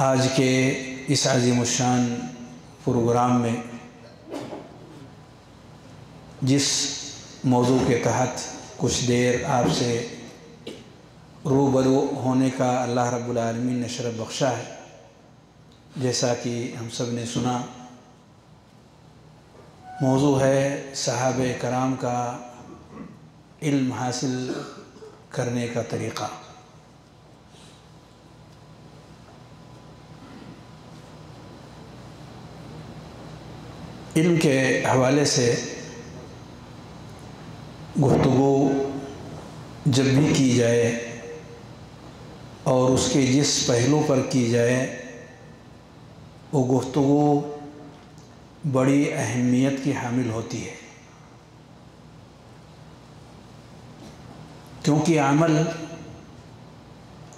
आज के इस अजीमशान प्रोग्राम में जिस मौजू के तहत कुछ देर आपसे रूबरू होने का अल्लाह रब्बुल आलमीन ने शरफ बख्शा है, जैसा कि हम सबने सुना, मौजू है सहाब कराम का इल्म हासिल करने का तरीक़ा। इल्म के हवाले से गुफ्तु जब भी की जाए और उसके जिस पहलू पर की जाए, वो गुफ्तु बड़ी अहमियत की हामिल होती है। क्योंकि अमल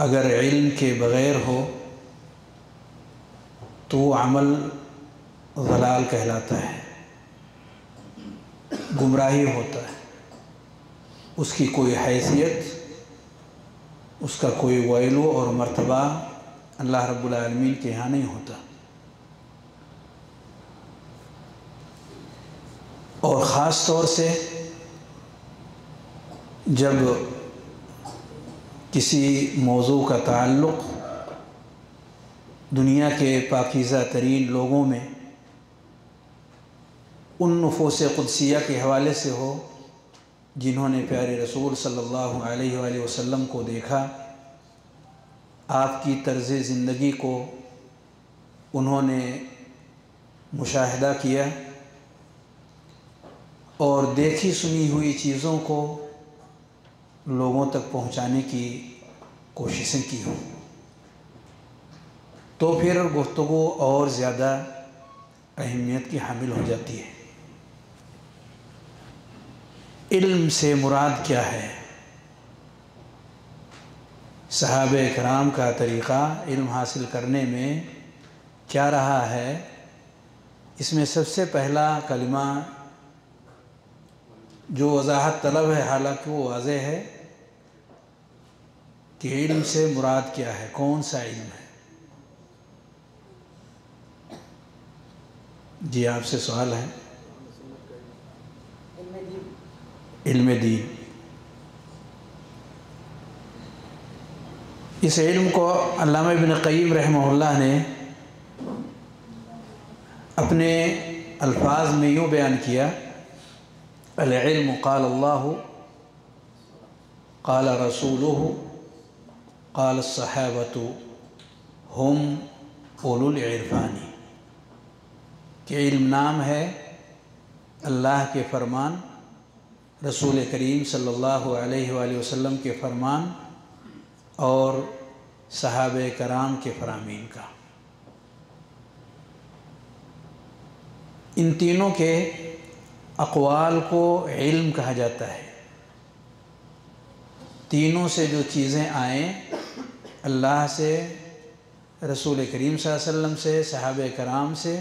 अगर इल्म के बग़ैर हो तो वो अमल जलाल कहलाता है। गुमराही होता है। उसकी कोई हैसियत, उसका कोई वैलू और मर्तबा अल्लाह रब्बुल आलमीन के यहाँ नहीं होता। और ख़ास तौर से जब किसी मौजू का ताल्लुक़ दुनिया के पाकिज़ा तरीन लोगों में उन नफोस क़ुदसिया के हवाले से हो, जिन्होंने प्यारे रसूल सल्लल्लाहु अलैहि वसल्लम को देखा, आपकी तर्ज़ ज़िंदगी को उन्होंने मुशाहिदा किया और देखी सुनी हुई चीज़ों को लोगों तक पहुँचाने की कोशिशें की हों। तो फिर गुफ्तु और ज़्यादा अहमियत की हामिल हो जाती है। इल्म से मुराद क्या है? सहाब कराम का तरीक़ा इल्म हासिल करने में क्या रहा है? इसमें सबसे पहला कलिमा जो वजाहत तलब है, हालाँकि वो वाज है कि इल्म से मुराद क्या है? कौन सा इल्म है? जी, आपसे सवाल है। इल्म दीन इस इल्म को अल्लामा इब्न क़य्यिम रहमहुल्लाह ने अपने अल्फाज में यूँ बयान किया अलम क़ाल अल्लाह, क़ाल रसूलुहु, क़ाल सहाबतु हम इरफानी। कि इल्म नाम है अल्लाह के फरमान रसूल करीम सल्लल्लाहु अलैहि वसल्लम के फरमान और सहाब कराम के फरामीन का। इन तीनों के अकवाल को इल्म कहा जाता है। तीनों से जो चीज़ें आएँ, अल्लाह से, रसूल करीम वसल्लम से, सहाब कराम से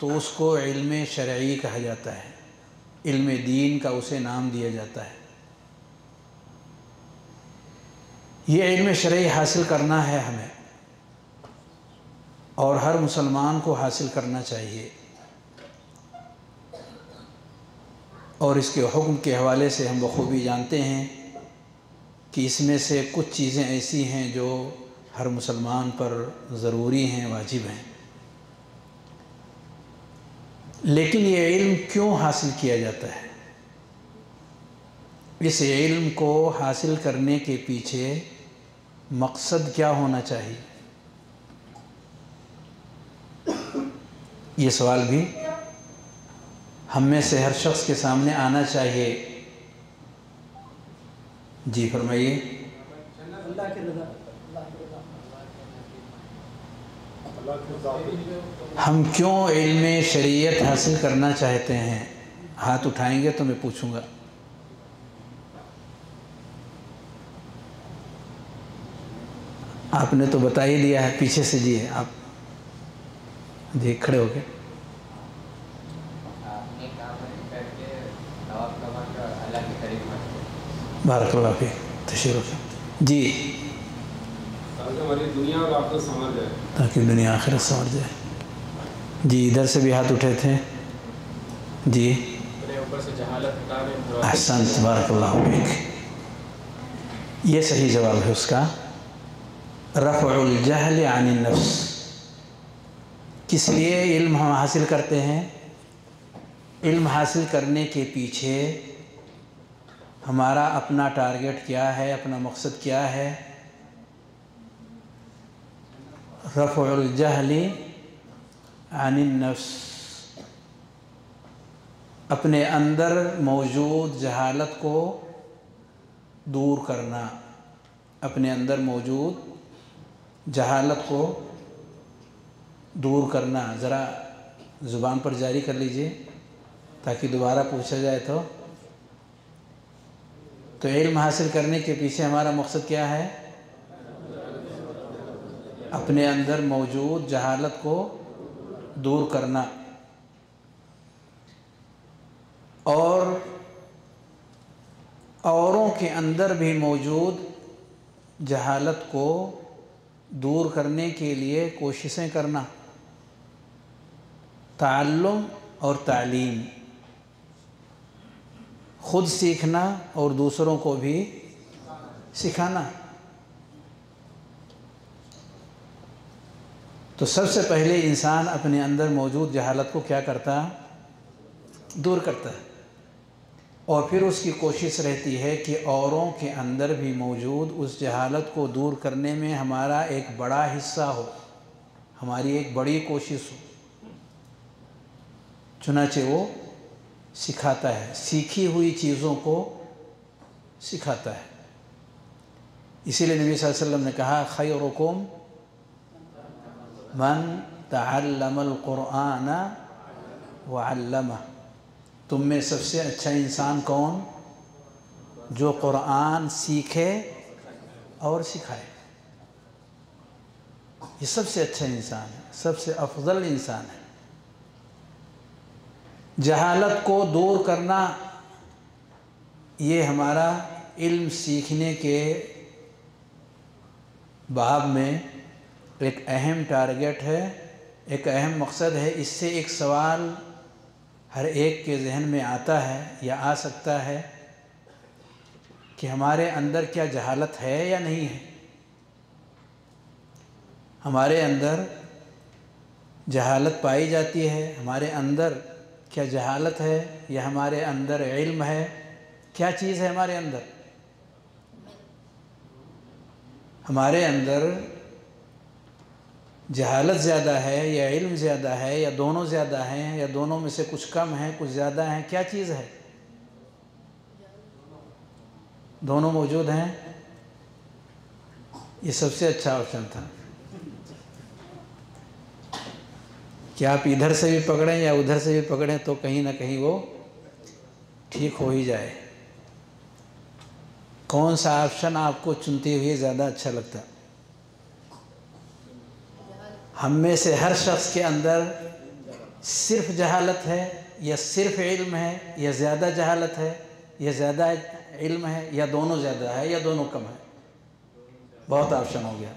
तो उसको इल्म शरई कहा जाता है। इल्म दीन का उसे नाम दिया जाता है। ये इल्म शरई हासिल करना है हमें, और हर मुसलमान को हासिल करना चाहिए। और इसके हुक्म के हवाले से हम बखूबी जानते हैं कि इसमें से कुछ चीज़ें ऐसी हैं जो हर मुसलमान पर ज़रूरी हैं, वाजिब हैं। लेकिन ये इल्म क्यों हासिल किया जाता है? इस इल्म को हासिल करने के पीछे मकसद क्या होना चाहिए? ये सवाल भी हम में से हर शख्स के सामने आना चाहिए। जी, फरमाइए। हम क्यों इल्म शरीयत हासिल करना चाहते हैं? हाथ उठाएँगे तो मैं पूछूँगा। आपने तो बता ही दिया है पीछे से जी आप। जी खड़े हो गए बारक फ़ी तशरफ जी हमारी दुनिया और आपको समझ जाए ताकि दुनिया आखिरत समझ जाए। जी इधर से भी हाथ उठे थे। जी। अहसन तबारक ये सही जवाब है उसका। रफ़ुल जहल आन नफ्स। किस लिए इल्म हम हासिल करते हैं? इल्म हासिल करने के पीछे हमारा अपना टारगेट क्या है अपना मकसद क्या है? रफ़ुल जहली आन नफ्स अपने अंदर मौजूद जहालत को दूर करना। अपने अंदर मौजूद जहालत को दूर करना। ज़रा ज़ुबान पर जारी कर लीजिए, ताकि दोबारा पूछा जाए तो। तो इल्म हासिल करने के पीछे हमारा मकसद क्या है? अपने अंदर मौजूद जहालत को दूर करना। और औरों के अंदर भी मौजूद जहालत को दूर करने के लिए कोशिशें करना। ताल्लुम और तालीम। खुद सीखना और दूसरों को भी सिखाना। तो सबसे पहले इंसान अपने अंदर मौजूद जहालत को क्या करता दूर करता है। और फिर उसकी कोशिश रहती है कि औरों के अंदर भी मौजूद उस जहालत को दूर करने में हमारा एक बड़ा हिस्सा हो। हमारी एक बड़ी कोशिश हो। चुनाचे वो सिखाता है। सीखी हुई चीज़ों को सिखाता है। इसीलिए नबी वसल्लम ने कहा, खैरुकुम मन तअल्लमल क़ुरआन व अल्लमा तुम में सबसे अच्छा इंसान कौन? जो कुरान सीखे और सिखाए। ये सबसे अच्छा इंसान है, सबसे अफजल इंसान है। जहालत को दूर करना ये हमारा इल्म सीखने के बाब में एक अहम टारगेट है, एक अहम मकसद है, इससे एक सवाल हर एक के जहन में आता है या आ सकता है कि हमारे अंदर क्या जहालत है या नहीं है। हमारे अंदर जहालत पाई जाती है, हमारे अंदर क्या जहालत है या हमारे अंदर इल्म है, क्या चीज़ है हमारे अंदर? हमारे अंदर जहालत ज़्यादा है या इल्म ज़्यादा है या दोनों ज़्यादा हैं या दोनों में से कुछ कम है, कुछ ज़्यादा है, क्या चीज़ है? दोनों मौजूद हैं? ये सबसे अच्छा ऑप्शन था। कि आप इधर से भी पकड़ें या उधर से भी पकड़ें तो कहीं ना कहीं वो ठीक हो ही जाए। कौन सा ऑप्शन आपको चुनते हुए ज़्यादा अच्छा लगता? हम में से हर शख्स के अंदर सिर्फ़ जहालत है या सिर्फ़ इल्म है या ज़्यादा जहालत है या ज़्यादा इल्म है या दोनों ज़्यादा है या दोनों कम है। बहुत ऑप्शन हो गया।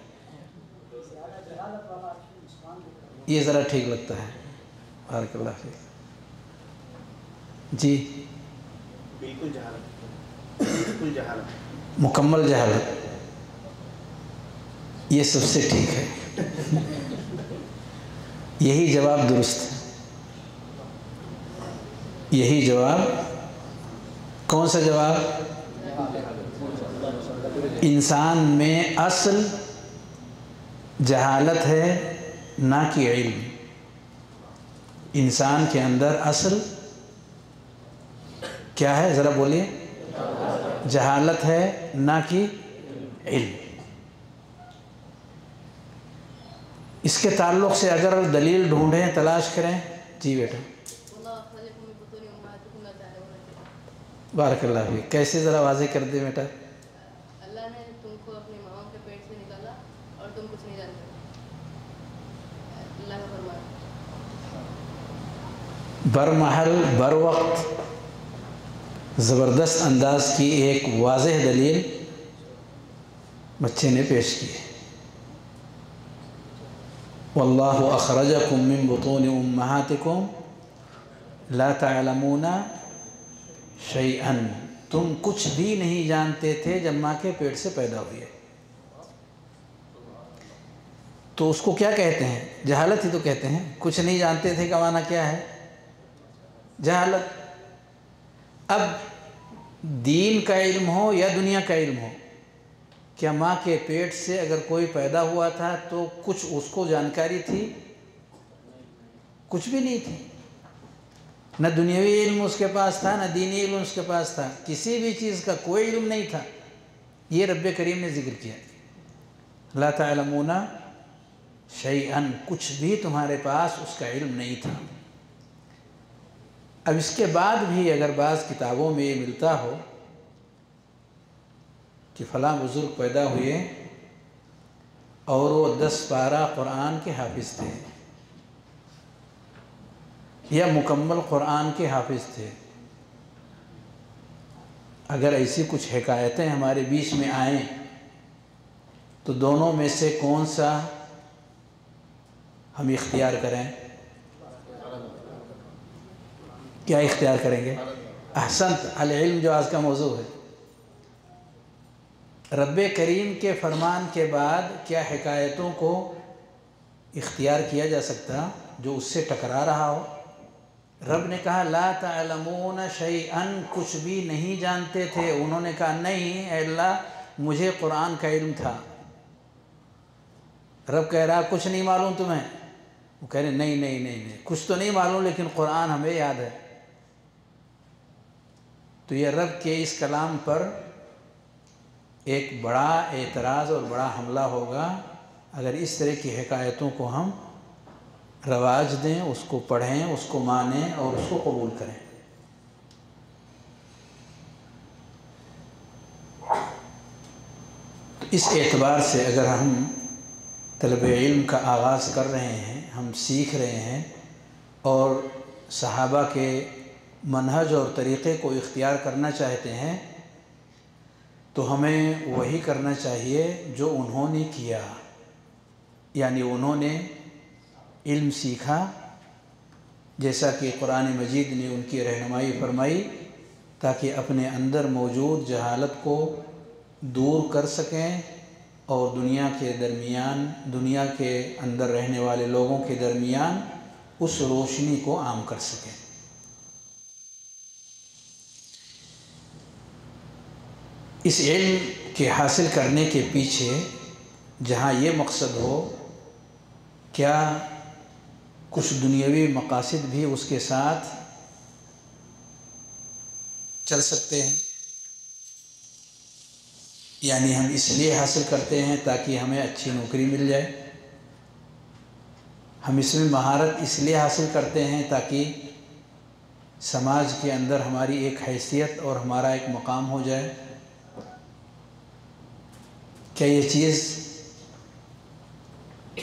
ये ज़रा ठीक लगता है। बारकल्ला जी। बिल्कुल जहालत बिल्कुल जहालत मुकम्मल जहालत। ये सबसे ठीक है। यही जवाब दुरुस्त है। यही जवाब, कौन सा जवाब? इंसान में असल जहालत है, ना कि इल्म। इंसान के अंदर असल क्या है? ज़रा बोलिए। जहालत है, ना कि इल्म। इसके ताल्लुक़ से अगर दलील ढूंढें तलाश करें। जी बेटा। बारकल्ला भी कैसे ज़रा वाजे कर दे बेटा। अल्लाह ने तुमको अपनी माओ के पेट से निकाला और तुम कुछ नहीं जानते। अल्लाह का फरमान। बरमहल बर वक्त ज़बरदस्त अंदाज की एक वाज दलील बच्चे ने पेश की है। वल्लाहु अखरजकुम मिन बुतून उम्महातिकुम ला तअलमूना शैअन तुम कुछ भी नहीं जानते थे जब माँ के पेट से पैदा हुए। तो उसको क्या कहते हैं? जहालत ही तो कहते हैं। कुछ नहीं जानते थे का माना क्या है? जहालत। अब दीन का इल्म हो या दुनिया का इल्म हो क्या माँ के पेट से अगर कोई पैदा हुआ था तो कुछ उसको जानकारी थी? कुछ भी नहीं थी। न दुनियावी इल्म उसके पास था, न दीनी इल्म उसके पास था। किसी भी चीज़ का कोई इल्म नहीं था। ये रब करीम ने ज़िक्र किया। ला तलमूना शैअन कुछ भी तुम्हारे पास उसका इल्म नहीं था। अब इसके बाद भी अगर बाज़ किताबों में ये मिलता हो कि फ़लाँ बुज़ुर्ग पैदा हुए और वो दस बारह कुरान के हाफिज़ थे। या मुकम्मल कुरान के हाफिज़ थे। अगर ऐसी कुछ हकायतें हमारे बीच में आएँ तो दोनों में से कौन सा हम इख्तियार करें? क्या इख्तियार करेंगे? अहसनत अलम जो आज का मौजू है। रब करीम के फरमान के बाद क्या हकायतों को इख्तियार किया जा सकता जो उससे टकरा रहा हो? रब ने कहा, ला तलमून शैअन कुछ भी नहीं जानते थे। उन्होंने कहा, नहीं अल्लाह, मुझे कुरान का इल्म था। रब कह रहा, कुछ नहीं मालूम तुम्हें? वो कह रहे, नहीं नहीं नहीं नहीं, कुछ तो नहीं मालूम, लेकिन कुरान हमें याद है। तो ये रब के इस कलाम पर एक बड़ा एतराज़ और बड़ा हमला होगा। अगर इस तरह की हकायतों को हम रवाज दें, उसको पढ़ें, उसको मानें और उसको कबूल करें। तो इस एतबार से अगर हम तलब इल्म का आगाज़ कर रहे हैं, हम सीख रहे हैं और सहाबा के मनहज और तरीक़े को इख्तियार करना चाहते हैं तो हमें वही करना चाहिए जो उन्होंने किया। यानी उन्होंने इल्म सीखा, जैसा कि कुरान मजीद ने उनकी रहनुमाई फरमाई, ताकि अपने अंदर मौजूद जहालत को दूर कर सकें और दुनिया के दरमियान, दुनिया के अंदर रहने वाले लोगों के दरमियान उस रोशनी को आम कर सकें। इस इल्म के हासिल करने के पीछे जहाँ ये मकसद हो, क्या कुछ दुनियावी मकासद भी उसके साथ चल सकते हैं? यानी हम इसलिए हासिल करते हैं ताकि हमें अच्छी नौकरी मिल जाए। हम इसमें महारत इसलिए हासिल करते हैं ताकि समाज के अंदर हमारी एक हैसियत और हमारा एक मकाम हो जाए। क्या ये चीज़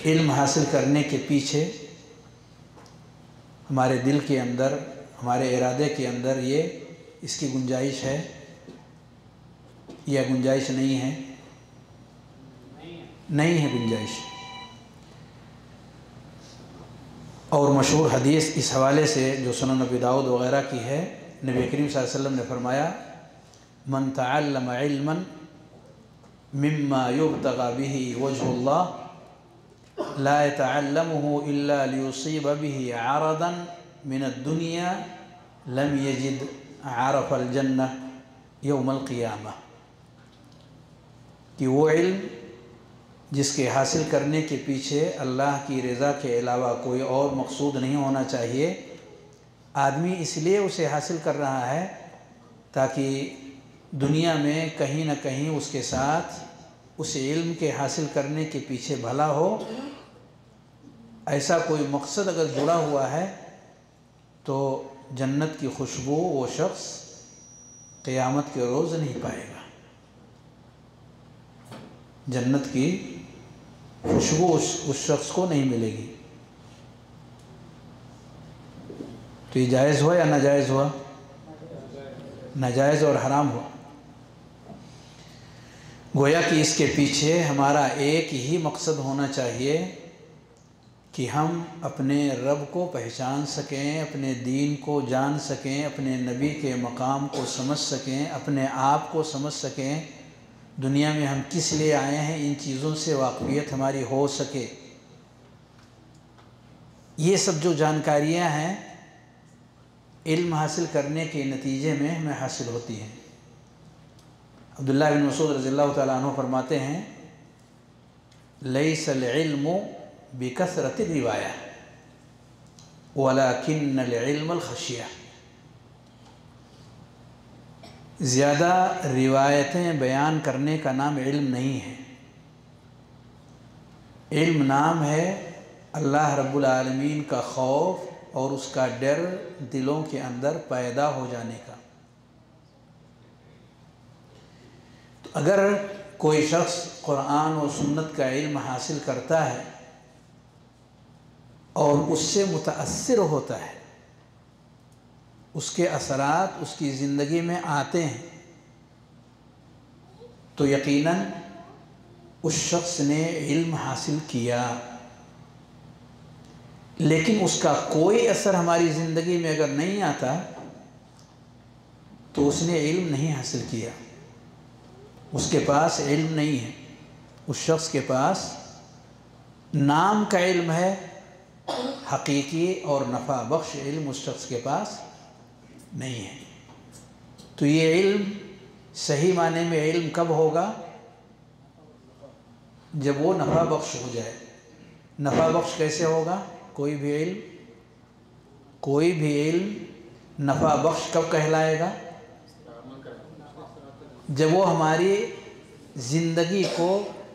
इल्म हासिल करने के पीछे हमारे दिल के अंदर, हमारे इरादे के अंदर ये, इसकी गुंजाइश है? या गुंजाइश नहीं है? नहीं है गुंजाइश। और मशहूर हदीस इस हवाले से, जो सुनन नबी दाऊद वगैरह की है, नबी करीम वसल्लम ने फरमाया, मन इल्मन मिम्मा ला यतअल्लमुहु इल्ला लियुसीब बिही अरदन मिन दुनिया यजिद आरफ अलजन्नह यौम क़ियामा। कि वो इल्म जिसके हासिल करने के पीछे अल्लाह की रज़ा के अलावा कोई और मकसूद नहीं होना चाहिए। आदमी इसलिए उसे हासिल कर रहा है ताकि दुनिया में कहीं ना कहीं उसके साथ उस इल्म के हासिल करने के पीछे भला हो। ऐसा कोई मकसद अगर जुड़ा हुआ है तो जन्नत की खुशबू वो शख्स क़यामत के रोज़ नहीं पाएगा। जन्नत की खुशबू उस उस शख्स को नहीं मिलेगी। तो ये जायज़ हुआ या नाजायज़ हुआ? नाजायज़ और हराम हुआ। गोया कि इसके पीछे हमारा एक ही मकसद होना चाहिए कि हम अपने रब को पहचान सकें, अपने दीन को जान सकें, अपने नबी के मकाम को समझ सकें, अपने आप को समझ सकें, दुनिया में हम किस लिए आए हैं, इन चीज़ों से वाकफियत हमारी हो सके। ये सब जो जानकारियाँ हैं, इल्म हासिल करने के नतीजे में हमें हासिल होती हैं। अब्दुल्ला बिन मसूद रज़ी अल्लाह तआला अन्हु फरमाते हैं लईसल इल्मु बिकसरत रिवाया वलाकिन ज़्यादा रिवायतें बयान करने का नाम इल्म नहीं है। इल्म नाम है अल्लाह रब्बुल आलमीन का खौफ और उसका डर दिलों के अंदर पैदा हो जाने का तो अगर कोई शख्स कुरान और सुन्नत का इल्म हासिल करता है और उससे मुतासर होता है, उसके असरात उसकी ज़िंदगी में आते हैं तो यकीनन उस शख्स ने इल्म हासिल किया। लेकिन उसका कोई असर हमारी ज़िंदगी में अगर नहीं आता तो उसने इल्म नहीं हासिल किया। उसके पास इल्म नहीं है। उस शख्स के पास नाम का इल्म है, हकीकी और नफ़ा बख्श इल्म उस शख्स के पास नहीं है। तो ये इल्म सही माने में इल्म कब होगा? जब वो नफ़ा बख्श हो जाए। नफ़ा बख्श कैसे होगा? कोई भी इल्म, कोई भी इल्म नफ़ा बख्श कब कहलाएगा? जब वो हमारी ज़िंदगी को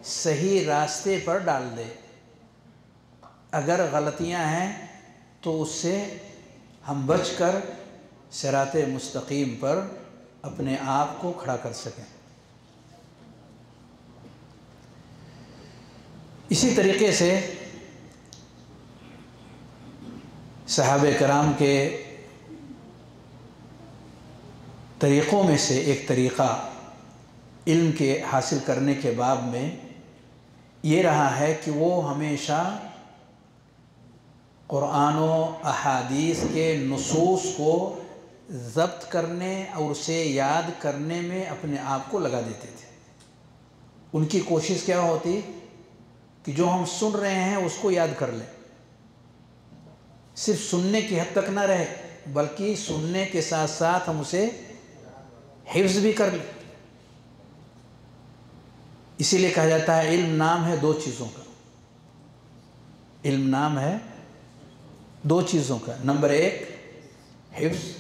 सही रास्ते पर डाल दे। अगर गलतियाँ हैं तो उससे हम बचकर सरात मुस्तकीम पर अपने आप को खड़ा कर सकें। इसी तरीके से सहाब कराम के तरीक़ों में से एक तरीक़ा इल्म के हासिल करने के बाब में ये रहा है कि वो हमेशा क़ुरान, अहादीस के नसूस को ज़ब्त करने और उसे याद करने में अपने आप को लगा देते थे। उनकी कोशिश क्या होती? कि जो हम सुन रहे हैं उसको याद कर लें। सिर्फ़ सुनने की हद तक ना रहे, बल्कि सुनने के साथ साथ हम उसे हिफ्ज भी कर लें। इसीलिए कहा जाता है, इल्म नाम है दो चीज़ों का। इल्म नाम है दो चीज़ों का। नंबर एक हिफ्स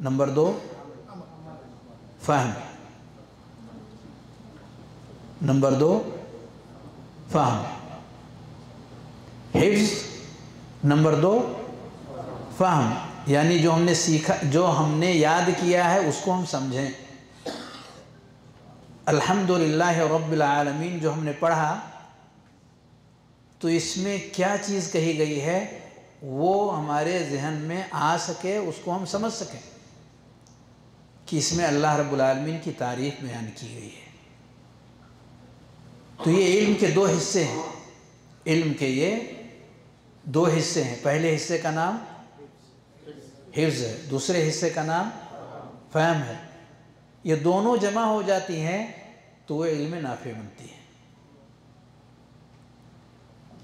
नंबर दो, फहम। नंबर दो, फहम। हिफ्स नंबर दो, फहम। यानी जो हमने सीखा, जो हमने याद किया है, उसको हम समझें। अल्हम्दुलिल्लाह रब्बिल आलमीन, जो हमने पढ़ा तो इसमें क्या चीज़ कही गई है? वो हमारे जहन में आ सके, उसको हम समझ सकें कि इसमें अल्लाह रब्बुल आलमीन की तारीफ़ बयान की गई है। तो ये इल्म के दो हिस्से हैं। इल्म के ये दो हिस्से हैं। पहले हिस्से का नाम हिफ्ज है, दूसरे हिस्से का नाम फहम है। ये दोनों जमा हो जाती हैं तो वो इल्म नाफे बनती है।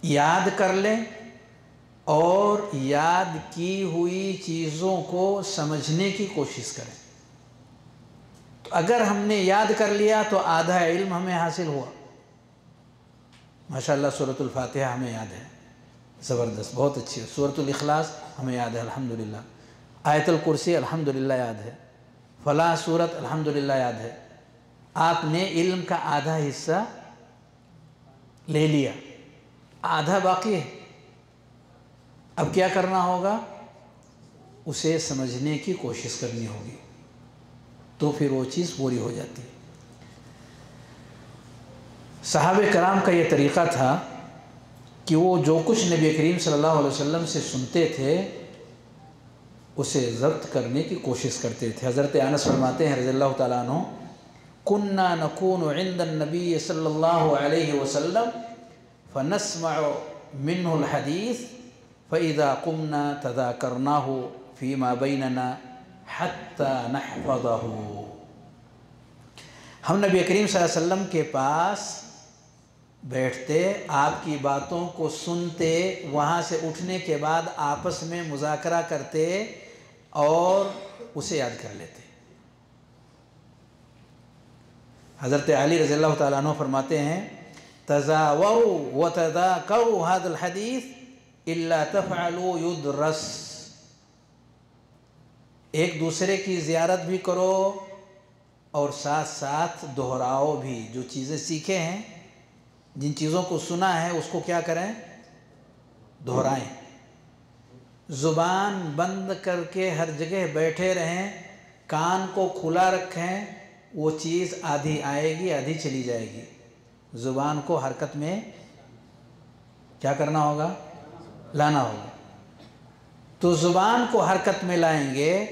याद कर लें और याद की हुई चीज़ों को समझने की कोशिश करें। तो अगर हमने याद कर लिया तो आधा इल्म हमें हासिल हुआ। माशाल्लाह सूरतुल फातिहा हमें याद है। ज़बरदस्त, बहुत अच्छी है। सूरतुल इखलास हमें याद है, अल्हम्दुलिल्लाह। आयतुल कुर्सी, अल्हम्दुलिल्लाह याद है। फलाह सूरत, अल्हम्दुलिल्लाह याद है। आपने इल्म का आधा हिस्सा ले लिया। आधा बाकी है। अब क्या करना होगा? उसे समझने की कोशिश करनी होगी। तो फिर वो चीज़ पूरी हो जाती है। साहब कराम का ये तरीक़ा था कि वो जो कुछ नबी करीम सल्लल्लाहु अलैहि वसल्लम से सुनते थे, उसे ज़ब्त करने की कोशिश करते थे। हज़रत अनस फरमाते हैं रज़ी अल्लाह अन्हु कुन्ना नकून नबी सल्लल्लाहु अलैहि वसल्लम फ़नस्मअ मिन्हुल हदीस, फ़इज़ा कुमना तदा करनाहु फ़ीमा बैनना हत्ता नहफ़ज़हु. हम नबी करीम वसल्लम के पास बैठते, आपकी बातों को सुनते, वहाँ से उठने के बाद आपस में मुजाकरा करते और उसे याद कर लेते। हज़रत अली रज़ी तआला फरमाते हैं तजावरु व तदाकरु हादल हदीस युदरस. एक दूसरे की ज़ियारत भी करो और साथ साथ दोहराओ भी। जो चीज़ें सीखे हैं, जिन चीज़ों को सुना है, उसको क्या करें? दोहराएँ। ज़ुबान बंद करके हर जगह बैठे रहें, कान को खुला रखें वो चीज़ आधी आएगी, आधी चली जाएगी। ज़ुबान को हरकत में क्या करना होगा? लाना होगा। तो ज़ुबान को हरकत में लाएँगे,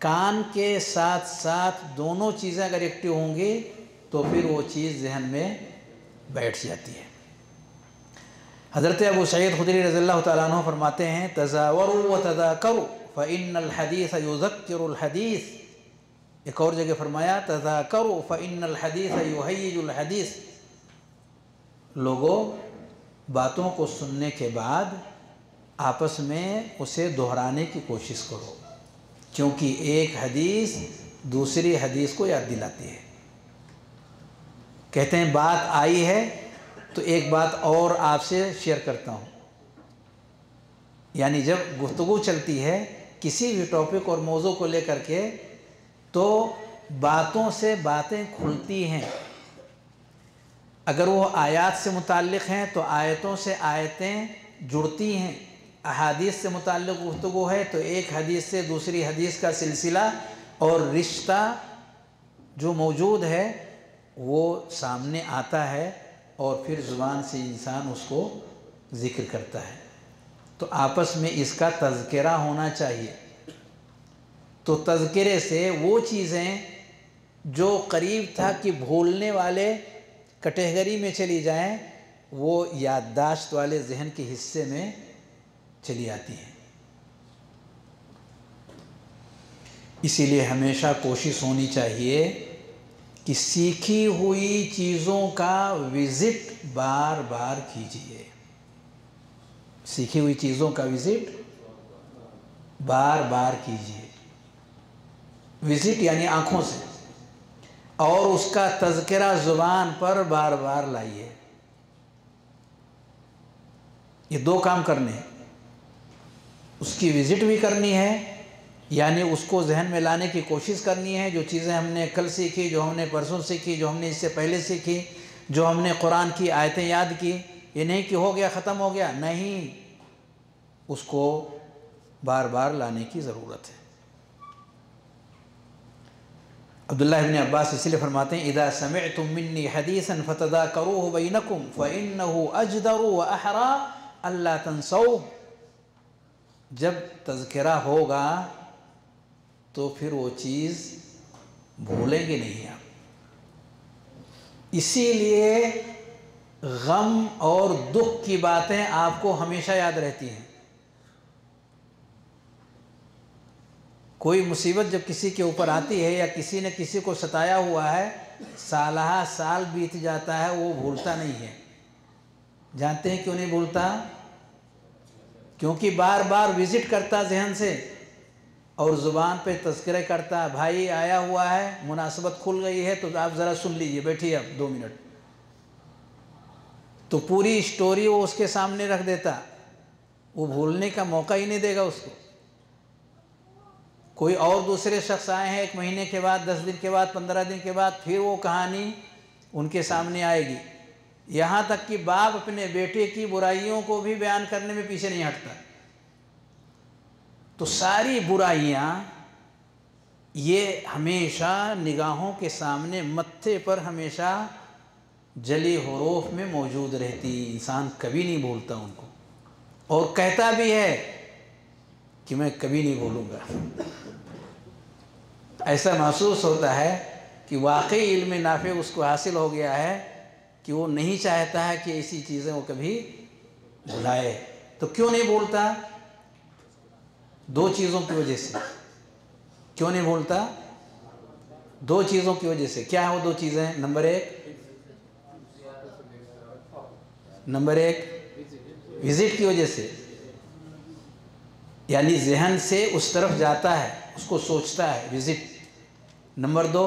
कान के साथ साथ दोनों चीज़ें अगर एक्टिव होंगी तो फिर वो चीज़ जहन में बैठ जाती है। हज़रत अबू सैद खुदरी रज़ी तु फरमाते हैं, तजावर व तदाकर फ़िन हदीस युज़क्र एक और जगह फरमाया, तजाकर फ़िन हदीस युहैजुल हदीस. लोगों, बातों को सुनने के बाद आपस में उसे दोहराने की कोशिश करो, क्योंकि एक हदीस दूसरी हदीस को याद दिलाती है। कहते हैं, बात आई है तो एक बात और आपसे शेयर करता हूँ। यानी जब गुफ्तु चलती है, किसी भी टॉपिक और मौजू को लेकर के तो बातों से बातें खुलती हैं। अगर वो आयत से मुतक़ हैं तो आयतों से आयतें जुड़ती हैं। अहादीस से मुतल गुफ्तु है तो एक हदीस से दूसरी हदीस का सिलसिला और रिश्ता जो मौजूद है, वो सामने आता है और फिर ज़ुबान से इंसान उसको ज़िक्र करता है। तो आपस में इसका तज़करा होना चाहिए। तो तज़करे से वो चीज़ें जो करीब था कि भूलने वाले कटेगरी में चली जाएँ, वो याददाश्त वाले जहन के हिस्से में चली आती हैं। इसीलिए हमेशा कोशिश होनी चाहिए कि सीखी हुई चीज़ों का विज़िट बार बार कीजिए। सीखी हुई चीज़ों का विज़िट बार बार कीजिए। विज़िट यानी आँखों से। और उसका तज़करा ज़ुबान पर बार बार लाइए। ये दो काम करने हैं। उसकी विज़िट भी करनी है, यानी उसको जहन में लाने की कोशिश करनी है, जो चीज़ें हमने कल सीखी, जो हमने परसों सीखी, जो हमने इससे पहले सीखी, जो हमने कुरान की आयतें याद की, ये नहीं कि हो गया, ख़त्म हो गया, नहीं। उसको बार बार लाने की ज़रूरत है। अब्दुल्ला इब्न अब्बास इसलिए फरमाते हैं इदा समय तुम मिन्नी हदीसन फ़तदा करो बैनकुम फ़िन अहरा अल्लाह तनसौ जब तज़किरा होगा तो फिर वो चीज़ भूलेंगे नहीं आप। इसीलिए गम और दुख की बातें आपको हमेशा याद रहती हैं। कोई मुसीबत जब किसी के ऊपर आती है या किसी ने किसी को सताया हुआ है, सालहा साल बीत जाता है, वो भूलता नहीं है। जानते हैं क्यों नहीं भूलता? क्योंकि बार बार विज़िट करता जहन से और ज़ुबान पे तस्करे करता, भाई, आया हुआ है, मुनासबत खुल गई है तो आप ज़रा सुन लीजिए, बैठिए अब, दो मिनट। तो पूरी स्टोरी वो उसके सामने रख देता। वो भूलने का मौका ही नहीं देगा उसको। कोई और दूसरे शख्स आए हैं, एक महीने के बाद, दस दिन के बाद, पंद्रह दिन के बाद, फिर वो कहानी उनके सामने आएगी। यहाँ तक कि बाप अपने बेटे की बुराइयों को भी बयान करने में पीछे नहीं हटता। तो सारी बुराइयाँ, ये हमेशा निगाहों के सामने, मत्थे पर हमेशा जली हरूफ में मौजूद रहती। इंसान कभी नहीं भूलता उनको। और कहता भी है कि मैं कभी नहीं भूलूँगा ऐसा महसूस होता है कि वाकई इल्म नाफे उसको हासिल हो गया है कि वो नहीं चाहता है कि ऐसी चीज़ें वो कभी भुलाए। तो क्यों नहीं भूलता दो चीज़ों की वजह से। क्यों नहीं भूलता दो चीज़ों की वजह से। क्या है वो दो चीज़ें? नंबर एक। नंबर एक विज़िट की वजह से। यानी जहन से उस तरफ़ जाता है, उसको सोचता है विज़िट नंबर दो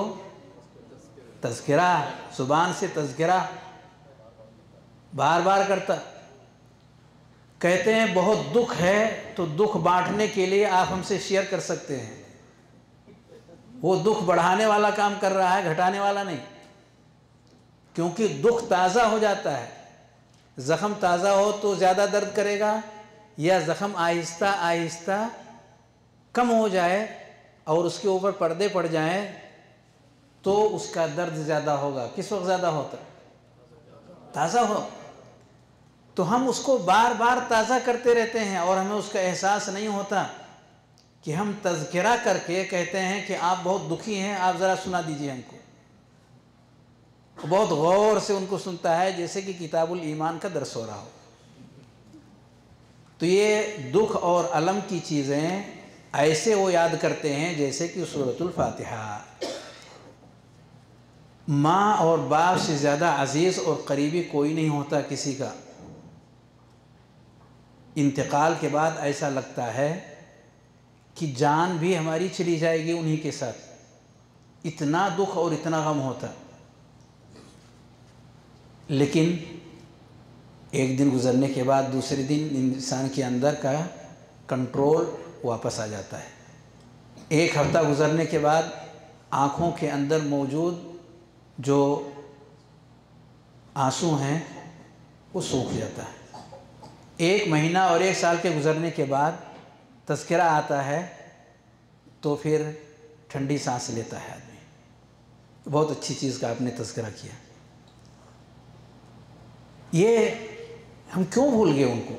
तस्करा ज़ुबान से तस्करा बार बार करता। कहते हैं, बहुत दुख है तो दुख बांटने के लिए आप हमसे शेयर कर सकते हैं। वो दुख बढ़ाने वाला काम कर रहा है, घटाने वाला नहीं। क्योंकि दुख ताज़ा हो जाता है। ज़ख़म ताज़ा हो तो ज़्यादा दर्द करेगा या ज़ख़म आहिस्ता आहिस्ता कम हो जाए और उसके ऊपर पर्दे पड़ जाएँ तो उसका दर्द ज़्यादा होगा। किस वक्त ज़्यादा होता ताज़ा हो। तो हम उसको बार बार ताज़ा करते रहते हैं और हमें उसका एहसास नहीं होता कि हम तज़किरा करके कहते हैं कि आप बहुत दुखी हैं, आप ज़रा सुना दीजिए हमको। बहुत गौर से उनको सुनता है, जैसे कि किताबुल ईमान का दर्स हो रहा हो। तो ये दुख और अलम की चीज़ें ऐसे वो याद करते हैं जैसे कि सूरतुल फातिहा। माँ और बाप से ज़्यादा अज़ीज़ और करीबी कोई नहीं होता किसी का। इंतकाल के बाद ऐसा लगता है कि जान भी हमारी चली जाएगी उन्हीं के साथ। इतना दुख और इतना गम होता। लेकिन एक दिन गुज़रने के बाद दूसरे दिन इंसान के अंदर का कंट्रोल वापस आ जाता है। एक हफ़्ता गुज़रने के बाद आँखों के अंदर मौजूद जो आँसू हैं, वो सूख जाता है। एक महीना और एक साल के गुज़रने के बाद तस्करा आता है तो फिर ठंडी सांस लेता है आदमी। बहुत अच्छी चीज़ का आपने तस्करा किया। ये हम क्यों भूल गए उनको?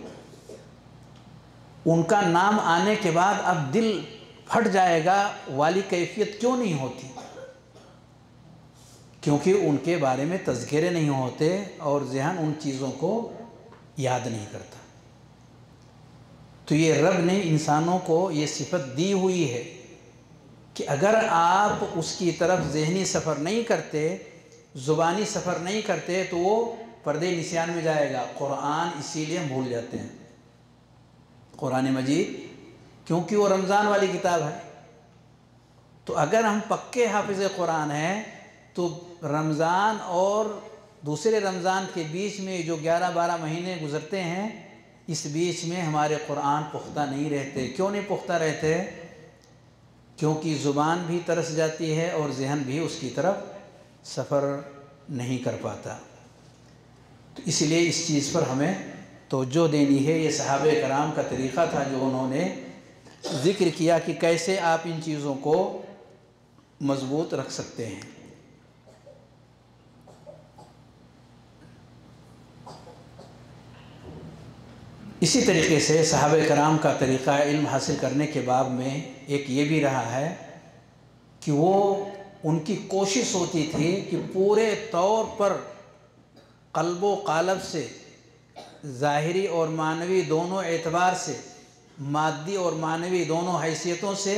उनका नाम आने के बाद अब दिल फट जाएगा, वाली कैफियत क्यों नहीं होती? क्योंकि उनके बारे में तस्करे नहीं होते और जहन उन चीज़ों को याद नहीं करता। तो ये रब ने इंसानों को ये सिफत दी हुई है कि अगर आप उसकी तरफ़ जहनी सफ़र नहीं करते, ज़ुबानी सफ़र नहीं करते तो वो पर्दे निशान में जाएगा। कुरान इसीलिए भूल जाते हैं। कुरान मजीद, क्योंकि वो रमज़ान वाली किताब है। तो अगर हम पक्के हाफिज़ कुरान हैं तो रमज़ान और दूसरे रमज़ान के बीच में जो 11-12 महीने गुज़रते हैं, इस बीच में हमारे कुरान पुख्ता नहीं रहते। क्यों नहीं पुख्ता रहते? क्योंकि ज़ुबान भी तरस जाती है और जहन भी उसकी तरफ़ सफ़र नहीं कर पाता। इसलिए इस चीज़ पर हमें तोज्जो देनी है। ये सहाब कराम का तरीक़ा था जो उन्होंने ज़िक्र किया कि कैसे आप इन चीज़ों को मज़बूत रख सकते हैं। इसी तरीके से साहब कराम का तरीक़ा इल्म हासिल करने के बाद में एक ये भी रहा है कि वो उनकी कोशिश होती थी कि पूरे तौर पर कल्बो कालब से, ज़ाहरी और मानवी दोनों एतबार से, मादी और मानवी दोनों हैसियतों से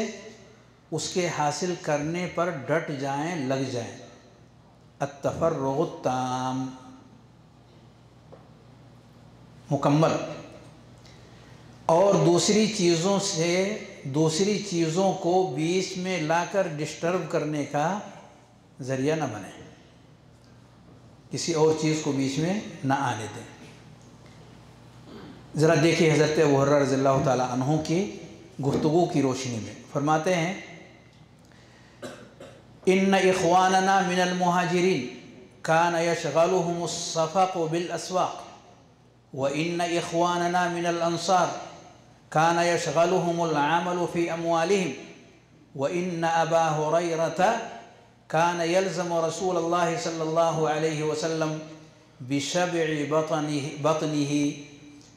उसके हासिल करने पर डट जाएँ, लग जाएँ। अतफ़र ताम मुकम्मल। और दूसरी चीज़ों से, दूसरी चीज़ों को बीच में लाकर डिस्टर्ब करने का ज़रिया न बने। किसी और चीज़ को बीच में ना आने दें। ज़रा देखिए हज़रत वहर्रा रज़ी तहों की गुफ्तु की रोशनी में। फरमाते हैं इन इखवानना मिनल महाजरीन, कान यशगलहमसफ़ बिल असवाक़, व इन इखवानना मिनल अंसार, कान यशगलहमल फ़ी अमवालिहिम, व इन अबा हुरैरत कान यलज़म रसूल अल्लाह सल्लल्लाहु अलैहि वसल्लम बिशबዕ बतनिही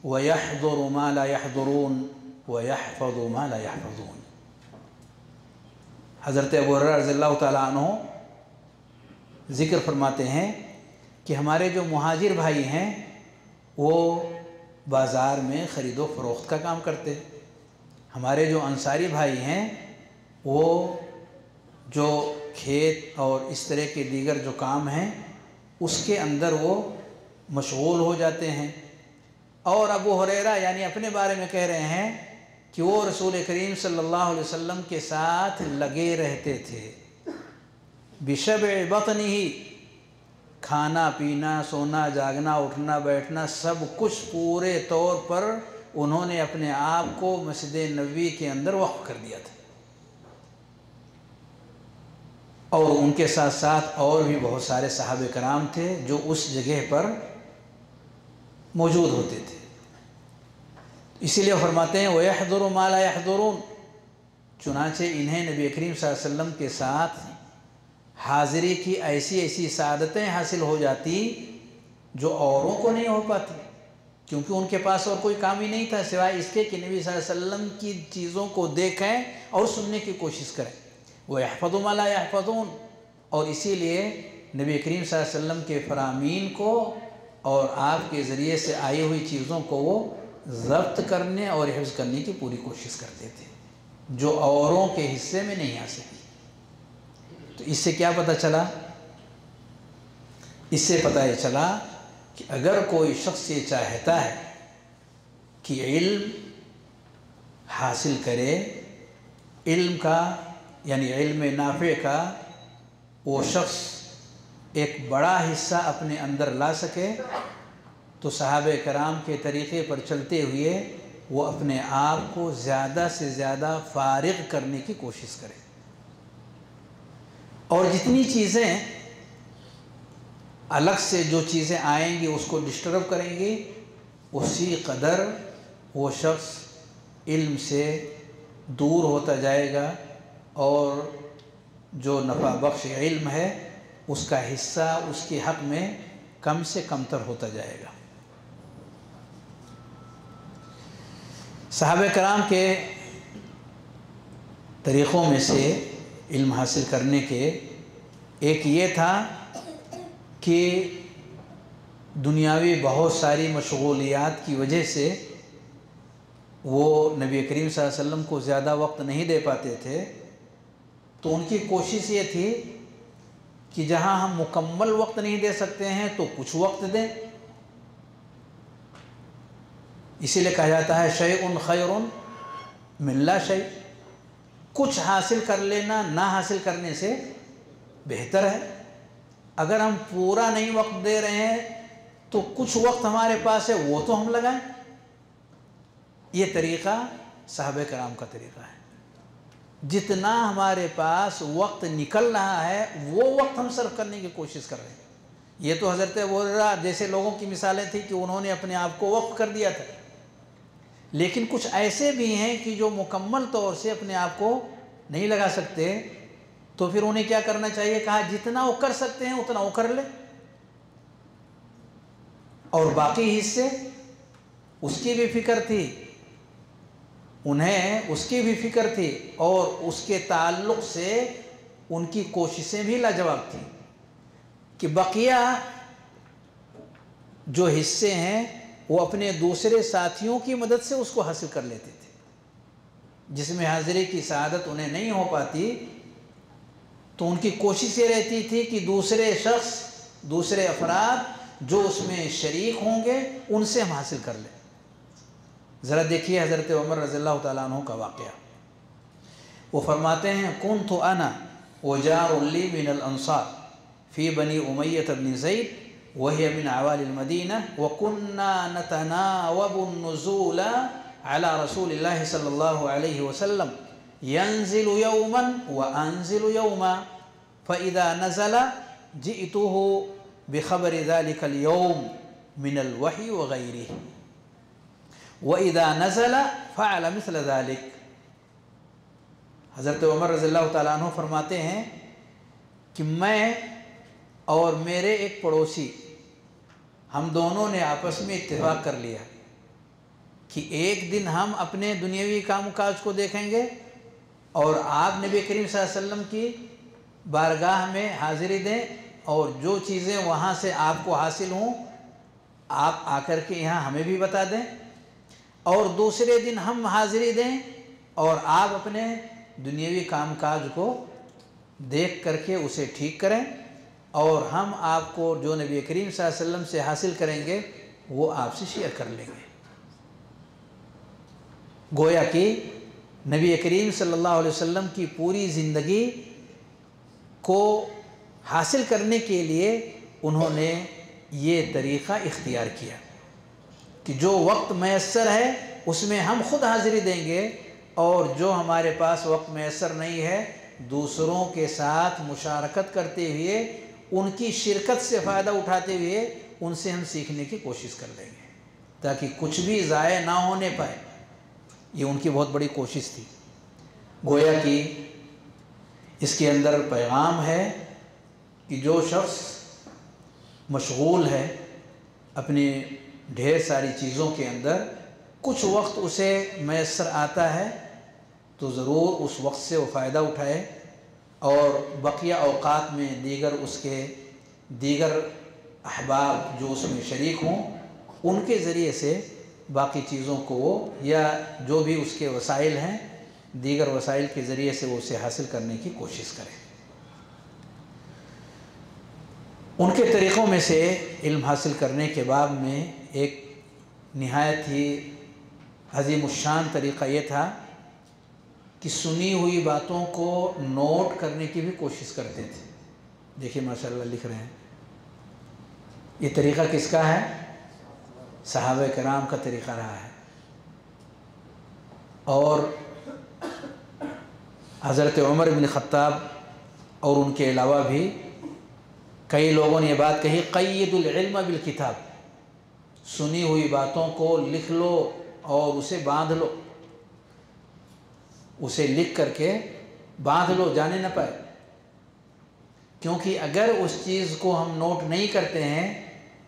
व यहदुर मा ला यहदुरून व यहफ़ज़ मा ला यहफ़ज़ून हज़रत अबू रज़ी तु ज़िक्र फरमाते हैं कि हमारे जो महाजिर भाई हैं वो बाज़ार में ख़रीदो फ़रोख्त का काम करते हमारे जो अंसारी भाई हैं वो जो खेत और इस तरह के दीगर जो काम हैं, उसके अंदर वो मशगूल हो जाते हैं। और अबू हुरैरा यानी अपने बारे में कह रहे हैं कि वो रसूल करीम सल्लल्लाहु अलैहि वसल्लम के साथ लगे रहते थे। बिशब बतनी ही खाना पीना, सोना, जागना, उठना, बैठना, सब कुछ पूरे तौर पर उन्होंने अपने आप को मस्जिद नबी के अंदर वक्फ कर दिया था। और उनके साथ साथ और भी बहुत सारे साहब कराम थे जो उस जगह पर मौजूद होते थे। इसीलिए फरमाते हैं वहदुर माला यहदुरून। चुनाचे इन्हें नबी करीम वसल्लम के साथ हाज़िरी की ऐसी ऐसी सादतें हासिल हो जाती जो औरों को नहीं हो पाती, क्योंकि उनके पास और कोई काम ही नहीं था, सिवाय इसके कि नबी वसल्लम की चीज़ों को देखें और सुनने की कोशिश करें। वह यहफ़ुमाला यहफ़ून और इसीलिए नबी करीम वसल्लम के फ़रामीन को और आपके ज़रिए से आई हुई चीज़ों को वो ज़ब्त करने और हिफ्ज़ करने की पूरी कोशिश करते थे, जो औरों के हिस्से में नहीं आ सकी। तो इससे क्या पता चला? इससे पता ये चला कि अगर कोई शख्स ये चाहता है कि इल्म हासिल करे, इल्म का यानी इल्म नाफ़े का वो शख्स एक बड़ा हिस्सा अपने अंदर ला सके तो साहब कराम के तरीक़े पर चलते हुए वो अपने आप को ज़्यादा से ज़्यादा फारग करने की कोशिश करे। और जितनी चीज़ें अलग से जो चीज़ें आएँगी उसको डिस्टर्ब करेंगी, उसी कदर वो शख्स इल्म से दूर होता जाएगा और जो नफ़ा बख्श इल्म है, उसका हिस्सा उसके हक़ में कम से कमतर होता जाएगा। साहब कराम के तरीक़ों में से इल्म हासिल करने के एक ये था कि दुनियावी बहुत सारी मशगूलियात की वजह से वो नबी करीम वसल्लम को ज़्यादा वक्त नहीं दे पाते थे। तो उनकी कोशिश ये थी कि जहाँ हम मुकम्मल वक्त नहीं दे सकते हैं तो कुछ वक्त दें। इसीलिए कहा जाता है शय उन खैर उन मिल्ला शय। कुछ हासिल कर लेना, ना हासिल करने से बेहतर है। अगर हम पूरा नहीं वक्त दे रहे हैं तो कुछ वक्त हमारे पास है, वो तो हम लगाएँ। ये तरीक़ा साहब कराम का तरीक़ा है। जितना हमारे पास वक्त निकल रहा है, वो वक्त हम सर्व करने की कोशिश कर रहे हैं। ये तो हज़रत वोरा जैसे लोगों की मिसालें थी कि उन्होंने अपने आप को वक्त कर दिया था। लेकिन कुछ ऐसे भी हैं कि जो मुकम्मल तौर से अपने आप को नहीं लगा सकते तो फिर उन्हें क्या करना चाहिए? कहा, जितना वो कर सकते हैं, उतना वो कर ले। और बाकी हिस्से, उसकी भी फ़िक्र थी उन्हें उसकी भी फ़िक्र थी और उसके ताल्लुक से उनकी कोशिशें भी लाजवाब थी कि बकिया जो हिस्से हैं, वो अपने दूसरे साथियों की मदद से उसको हासिल कर लेते थे। जिसमें हाजिरी की शहादत उन्हें नहीं हो पाती तो उनकी कोशिश ये रहती थी कि दूसरे शख्स, दूसरे अफराद जो उसमें शरीक होंगे, उनसे हम हासिल कर लें। ज़रा देखिए हज़रत उमर रज़ी तु का वाक़ वो फरमाते हैं कौन तो अना वजारली मिनल अंसार फ़ी बनी उमैत बन ज़ैद वही मिन अवालमदीना वकुन्ना नतनावबुन्नज़ूल अला रसूल सल्लल्लाहु अलैहि वसल्लम यंजिल यौमन व अनजिल यौमा फ़ैदा नज़ला जितुहु बेखबर ज़ालिकल यौम मिनल वही व इदा नज़ला फ़ाल मिसल हज़रत उमर रज़ी तु फरमाते हैं कि मैं और मेरे एक पड़ोसी हम दोनों ने आपस में इत्तेफाक कर लिया कि एक दिन हम अपने दुनियावी काम काज को देखेंगे और आप नबी करीम वसल्लम की बारगाह में हाज़िरी दें और जो चीज़ें वहाँ से आपको हासिल हों आप आकर के यहाँ हमें भी बता दें और दूसरे दिन हम हाज़िरी दें और आप अपने दुनियावी काम काज को देख करके उसे ठीक करें और हम आपको जो नबी करीम वसल्लम से हासिल करेंगे, वो आपसे शेयर कर लेंगे। गोया कि नबी करीम सल्लल्लाहु अलैहि वसल्लम की पूरी ज़िंदगी को हासिल करने के लिए उन्होंने ये तरीक़ा इख्तियार किया। कि जो वक्त मैसर है, उसमें हम खुद हाज़िरी देंगे और जो हमारे पास वक्त मैसर नहीं है, दूसरों के साथ मुशारकत करते हुए, उनकी शिरकत से फ़ायदा उठाते हुए, उनसे हम सीखने की कोशिश कर लेंगे। ताकि कुछ भी ज़ाय ना होने पाए। ये उनकी बहुत बड़ी कोशिश थी। गोया कि इसके अंदर पैगाम है कि जो शख्स मशगूल है, अपनी ढेर सारी चीज़ों के अंदर कुछ वक्त उसे मैसर आता है तो ज़रूर उस वक्त से वो फ़ायदा उठाए और बकिया अवकात में दीगर उसके दीगर अहबाब जो उसमें शरीक हों, उनके ज़रिए से बाकी चीज़ों को या जो भी उसके वसाइल हैं, दीगर वसाइल के ज़रिए से वो उसे हासिल करने की कोशिश करें। उनके तरीक़ों में से इल्म हासिल करने के बाद में एक नहायत ही अजीमुशान तरीक़ा ये था कि सुनी हुई बातों को नोट करने की भी कोशिश करते थे। देखिए, माशाल्लाह लिख रहे हैं। ये तरीक़ा किसका है? सहाब कराम का तरीक़ा रहा है। और हज़रत उमर बिन ख़त्ताब और उनके अलावा भी कई लोगों ने यह बात कही क़ैदुल्म बिल किताब। सुनी हुई बातों को लिख लो और उसे बाँध लो। उसे लिख करके बाँध लो, जाने न पाए। क्योंकि अगर उस चीज़ को हम नोट नहीं करते हैं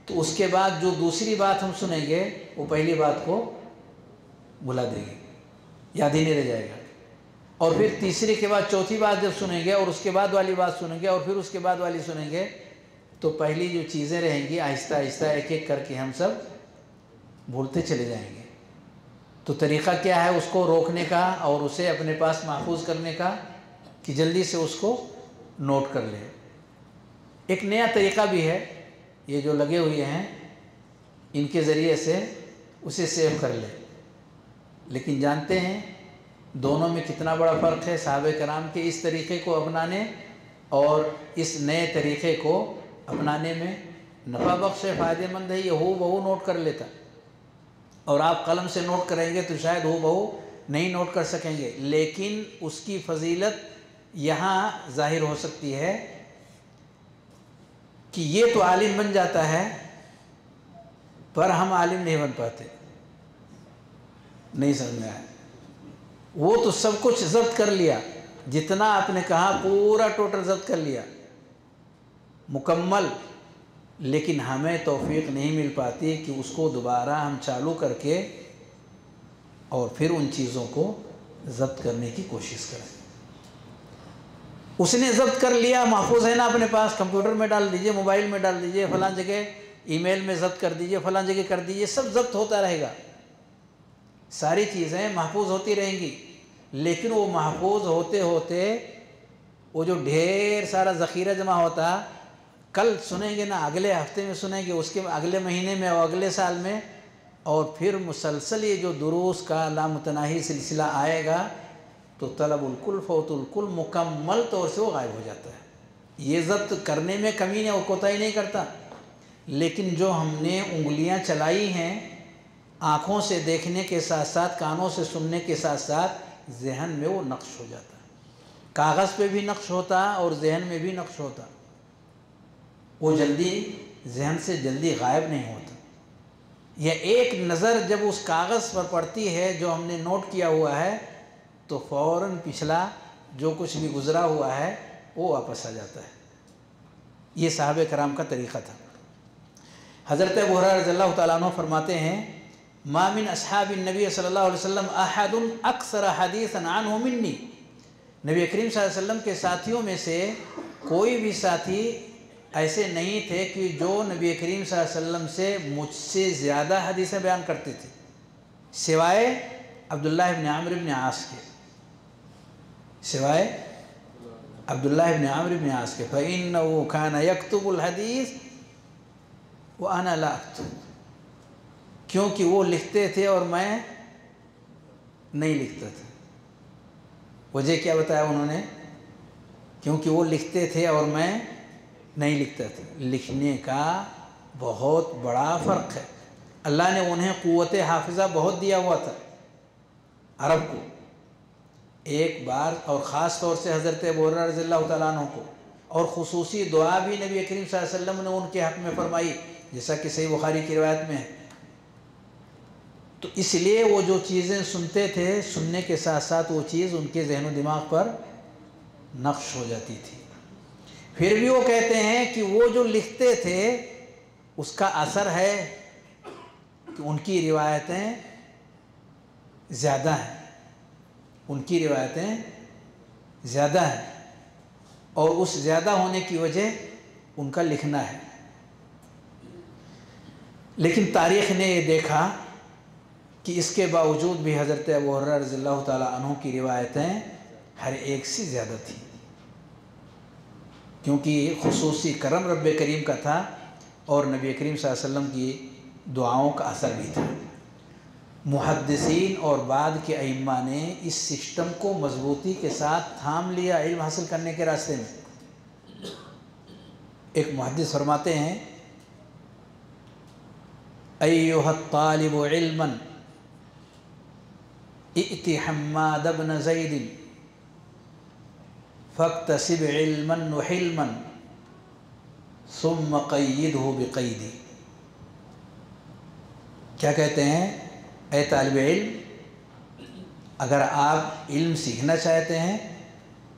तो उसके बाद जो दूसरी बात हम सुनेंगे, वो पहली बात को भुला देगी। याद ही नहीं रह जाएगा। और फिर तीसरे के बाद चौथी बात जब सुनेंगे और उसके बाद वाली बात सुनेंगे और फिर उसके बाद वाली सुनेंगे तो पहली जो चीज़ें रहेंगी, आहिस्ता आहिस्ता एक एक करके हम सब भूलते चले जाएँगे। तो तरीक़ा क्या है उसको रोकने का और उसे अपने पास महफूज करने का कि जल्दी से उसको नोट कर ले। एक नया तरीक़ा भी है, ये जो लगे हुए हैं, इनके ज़रिए से उसे सेव कर ले। लेकिन जानते हैं, दोनों में कितना बड़ा फ़र्क है साहब कराम के इस तरीक़े को अपनाने और इस नए तरीक़े को अपनाने में नफ़ा बख्श है फ़ायदेमंद है, ये हो बहु नोट कर लेता। और आप कलम से नोट करेंगे तो शायद हो बहू नहीं नोट कर सकेंगे। लेकिन उसकी फजीलत यहाँ ज़ाहिर हो सकती है कि ये तो आलिम बन जाता है, पर हम आलिम नहीं बन पाते। नहीं समझ में आया? वो तो सब कुछ जब्त कर लिया। जितना आपने कहा, पूरा टोटल जब्त कर लिया। मुकम्मल। लेकिन हमें तौफीक नहीं मिल पाती कि उसको दोबारा हम चालू करके और फिर उन चीज़ों को जब्त करने की कोशिश करें। उसने जब्त कर लिया, महफूज है ना अपने पास, कंप्यूटर में डाल दीजिए, मोबाइल में डाल दीजिए, फलां जगह, ईमेल में जब्त कर दीजिए, फलां जगह कर दीजिए, सब जब्त होता रहेगा। सारी चीज़ें महफूज होती रहेंगी, लेकिन वो महफूज होते होते वो जो ढेर सारा ज़ख़ीरा जमा होता कल सुनेंगे ना, अगले हफ़्ते में सुनेंगे, उसके अगले महीने में और अगले साल में। और फिर मुसलसल ये जो दुरूस का लामतनाही सिलसिला आएगा तो तलबुलकुल फ़ौतुलकुल मुकम्मल तौर से वो गायब हो जाता है। ये जब्त करने में कमी नहीं वो कोताही नहीं करता। लेकिन जो हमने उंगलियाँ चलाई हैं, आँखों से देखने के साथ साथ, कानों से सुनने के साथ साथ, जहन में वो नक्श हो जाता है। कागज़ पे भी नक्श होता और जहन में भी नक्श होता। वो जल्दी जहन से जल्दी गायब नहीं होता। यह एक नज़र जब उस कागज़ पर पड़ती है जो हमने नोट किया हुआ है तो फ़ौर पिछला जो कुछ भी गुज़रा हुआ है, वो वापस आ जाता है। ये साहब कराम का तरीक़ा था। हज़रत बहरा रज़ल्ला तु फरमाते हैं मामिन असहाब नबी अलैहि वसल्लम अक्सर हदीस अन मिन्नी। नबी करीम वसल्लम के साथियों में से कोई भी साथी ऐसे नहीं थे कि जो नबी करीम वसल्लम से मुझसे ज़्यादा हदीसें बयान करते थे, सिवाय अब्दुल्लाह इब्न आमिर इब्न आस के। सिवाय अब्दुल्लाह इब्न आमिर इब्न आस के। फ़ैन वो खान यकतुबुल हदीस वो आना ला क्योंकि वो लिखते थे और मैं नहीं लिखता था। वजह क्या बताया उन्होंने? क्योंकि वो लिखते थे और मैं नहीं लिखता था। लिखने का बहुत बड़ा फ़र्क है। अल्लाह ने उन्हें क़वत हाफिज़ा बहुत दिया हुआ था अरब को। एक बार और ख़ास तौर से हज़रत बोरा रज़ी तु को। और खसूसी दुआ भी नबी करीम वसल्लम ने उनके हक़ में फरमाई, जैसा कि सही बुखारी की रिवायत में है। तो इसलिए वो जो चीज़ें सुनते थे, सुनने के साथ साथ वो चीज़ उनके जहन दिमाग पर नक्श हो जाती थी। फिर भी वो कहते हैं कि वो जो लिखते थे, उसका असर है कि उनकी रिवायतें ज़्यादा हैं। उनकी रिवायतें ज़्यादा हैं और उस ज़्यादा होने की वजह उनका लिखना है। लेकिन तारीख़ ने ये देखा कि इसके बावजूद भी हज़रत अबू रज़ी तु की रिवायतें हर एक से ज़्यादा थी। क्योंकि खसूसी करम रब करीम का था और नबी करीम वसल्लम की दुआओं का असर भी था। मुहदसिन और बाद के अइम्मा ने इस सिस्टम को मजबूती के साथ थाम लिया इल्म हासिल करने के रास्ते में। एक मुहदस फरमाते हैं अयोह तालिब इल्मन जैदिन फ़क्त सिब इल्मन वहिलमन सुम क़ैद क्या कहते हैं? ए तालब इल्म, अगर आप इल्म सीखना चाहते हैं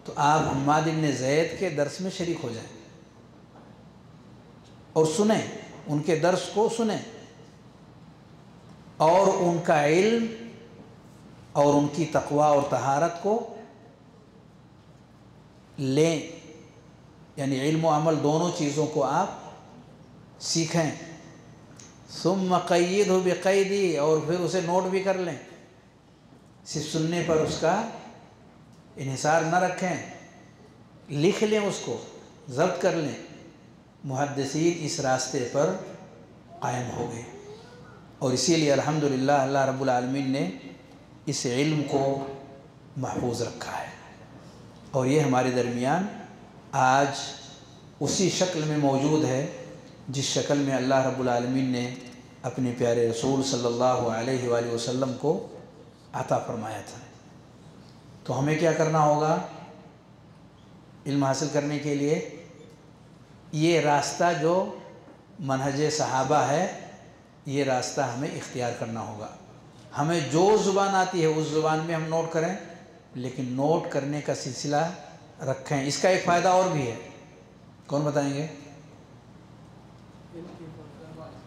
तो आप हम्माद इबन जैद के दर्स में शरीक हो जाएँ। और सुने, उनके दर्स को सुने। और उनका इल्म और उनकी तकवा और तहारत को लें। यानी इल्म अमल दोनों चीज़ों को आप सीखें। सुम क़ैद हो बेक़ैदी और फिर उसे नोट भी कर लें। सिर्फ़ सुनने पर उसका इसार न रखें। लिख लें उसको, जब्त कर लें। मुहदसिन इस रास्ते पर कायम हो गए। और इसीलिए अल्हम्दुलिल्लाह अल्लाह रब्बुल आलमीन ने इस इल्म को महफूज रखा है। और ये हमारे दरमियान आज उसी शक्ल में मौजूद है, जिस शक्ल में अल्लाह रब्बुल आलमीन ने अपने प्यारे रसूल सल्लल्लाहु अलैहि वसल्लम को अता फरमाया था। तो हमें क्या करना होगा इल्म हासिल करने के लिए? ये रास्ता जो मनहज सहाबा है, ये रास्ता हमें इख्तियार करना होगा। हमें जो ज़ुबान आती है, उस ज़ुबान में हम नोट करें। लेकिन नोट करने का सिलसिला रखें। इसका एक फ़ायदा और भी है। कौन बताएँगे?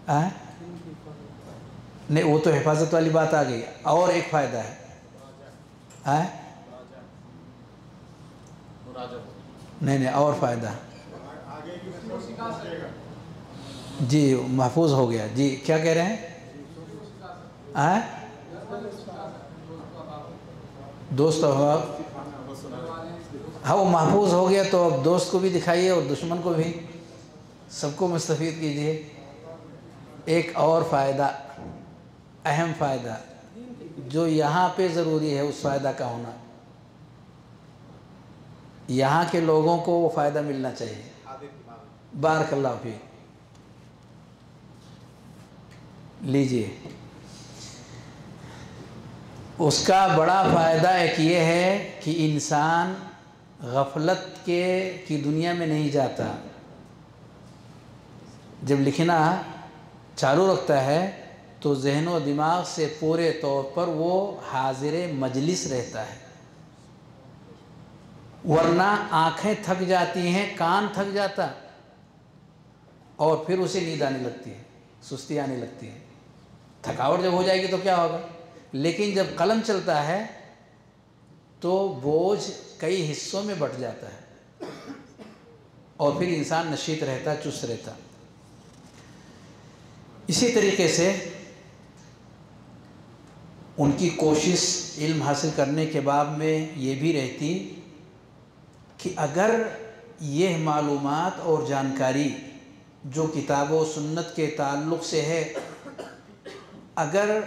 आ? नहीं, वो तो हिफाजत वाली बात आ गई। और एक फ़ायदा है। आ? नहीं नहीं, और फ़ायदा। जी, महफूज हो गया। जी, क्या कह रहे हैं? आ? दोस्त अहबाब हाँ वो महफूज हो गया तो अब दोस्त को भी दिखाइए और दुश्मन को भी। सबको मुस्तफ़ कीजिए। एक और फ़ायदा, अहम फ़ायदा, जो यहाँ पे ज़रूरी है, उस फ़ायदा का होना। यहाँ के लोगों को वो फ़ायदा मिलना चाहिए। बारक अल्लाह फ़ी लीजिए। उसका बड़ा फ़ायदा एक ये है कि इंसान गफलत के, की दुनिया में नहीं जाता। जब लिखना चालू रखता है तो जहन व दिमाग से पूरे तौर पर वो हाजिर मजलिस रहता है। वरना आँखें थक जाती हैं, कान थक जाता, और फिर उसे नींद आने लगती है, सुस्ती आने लगती है। थकावट जब हो जाएगी तो क्या होगा? लेकिन जब कलम चलता है तो बोझ कई हिस्सों में बट जाता है। और फिर इंसान नशीत रहता, चुस्त रहता। इसी तरीके से उनकी कोशिश इल्म हासिल करने के बाद में ये भी रहती कि अगर यह मालूम और जानकारी जो किताब व सुन्नत के ताल्लुक़ से है, अगर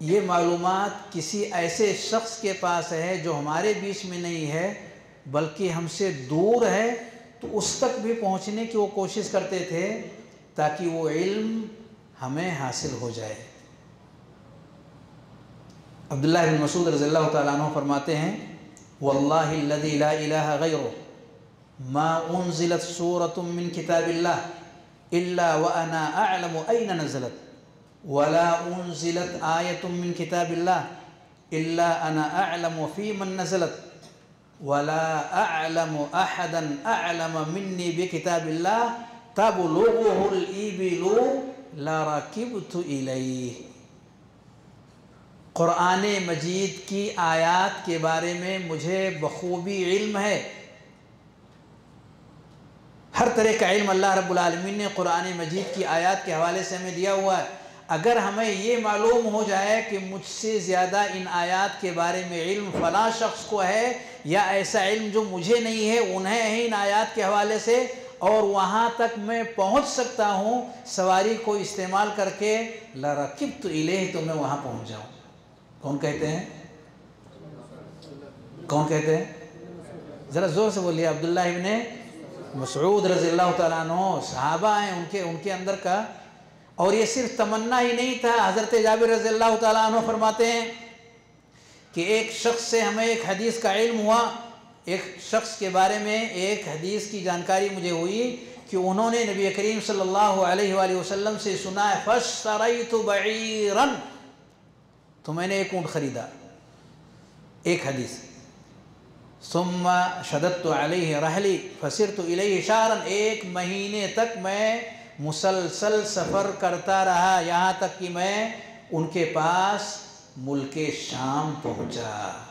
ये मालूम किसी ऐसे शख्स के पास है जो हमारे बीच में नहीं है, बल्कि हमसे दूर है तो उस तक भी पहुँचने की वो कोशिश करते थे ताकि वो इल्म हमें हासिल हो जाए। अब्दुल्लाह बिन मसूद रज़ी तु फरमाते हैं, वल्लाहि लदी ला इलाहा गैरो, मा उनजिलत सूरतुम मिन किताबिल्लाह, इल्ला व अना अयन नज़लत। वला उनजिलत आयतुम मिन फ़ी मन नज़लत वला अअलमु अहदन अअलम मिन्नी क़ुरान मजीद की आयत के बारे में मुझे बखूबी इल्म है। हर तरह का इल्म अल्लाह रब्बुल आलमीन ने कुरान मजीद की आयत के हवाले से हमें दिया हुआ है। अगर हमें ये मालूम हो जाए कि मुझसे ज़्यादा इन आयात के बारे में इल्म फ़ला शख्स को है, या ऐसा इल्म जो मुझे नहीं है, उन्हें है इन आयात के हवाले से, और वहाँ तक मैं पहुँच सकता हूँ, सवारी को इस्तेमाल करके लरकिब तो इले तो मैं वहाँ पहुँच जाऊँ। कौन कहते हैं? कौन कहते हैं? ज़रा ज़ोर से बोलिए अब्दुल्ला इब्ने मसरूद रज़ी अल्लाह तु सहाबा हैं उनके उनके अंदर का और ये सिर्फ़ तमन्ना ही नहीं था। हज़रत जाबिर रज़ी अल्लाह तु फरमाते हैं कि एक शख्स से हमें एक हदीस का इल्म हुआ। एक शख्स के बारे में एक हदीस की जानकारी मुझे हुई कि उन्होंने नबी करीम सल्लल्लाहु अलैहि वसल्लम से सुना है फश तो तो मैंने एक ऊँट ख़रीदा, एक हदीस। सुम्मा शदत तो अलह रहली फसिर तो शारन। एक महीने तक मैं मुसलसल सफ़र करता रहा, यहाँ तक कि मैं उनके पास मुल्क शाम पहुँचा।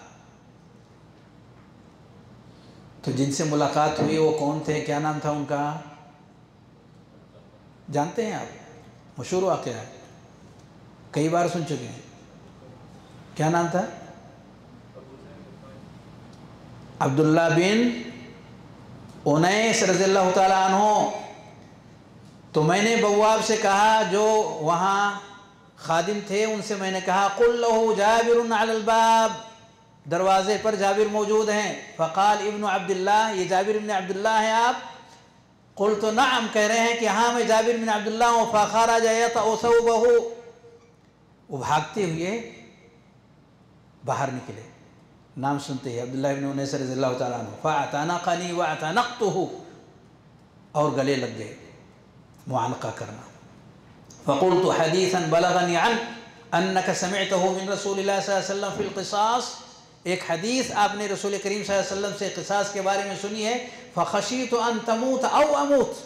तो जिनसे मुलाकात हुई, वो कौन थे? क्या नाम था उनका? जानते हैं आप? मशहूर वाक़ है। कई बार सुन चुके हैं। क्या नाम था? अब्दुल्ला बिन उनैस रज़ी तहो तो मैंने बवाब से कहा, जो वहाँ खादिम थे, उनसे मैंने कहा कुल्लहु जाबिर बाब। दरवाज़े पर जाबिर मौजूद हैं। फ़काल इब्न अब्दुल्ला ये जाबिर इब्न अब्दुल्ला हैं आप? कुल तो नाम कह रहे हैं कि हाँ मैं जाबिर बिन अब्दुल्ला हूँ, फ़ाखारा जाया था ओसौ बहू वो भागते हुए बाहर निकले। नाम सुनते ही अब्दुल्ला बिन उनैस रज़ी अन्हु फ़ाताना क़नी व अतानक़्तुहु। और गले लग गए। मुआनका करना। फ़कुल तो हदीसन बलगनी अन अन्नक समिअतहु मिन रसूलिल्लाह सल्लल्लाहु अलैहि वसल्लम फिल क़िसास। एक हदीस आपने रसूल करीम वसल्लम से क़िसास के बारे में सुनी है। फ़खशी तो अन तमूत औ अमूत।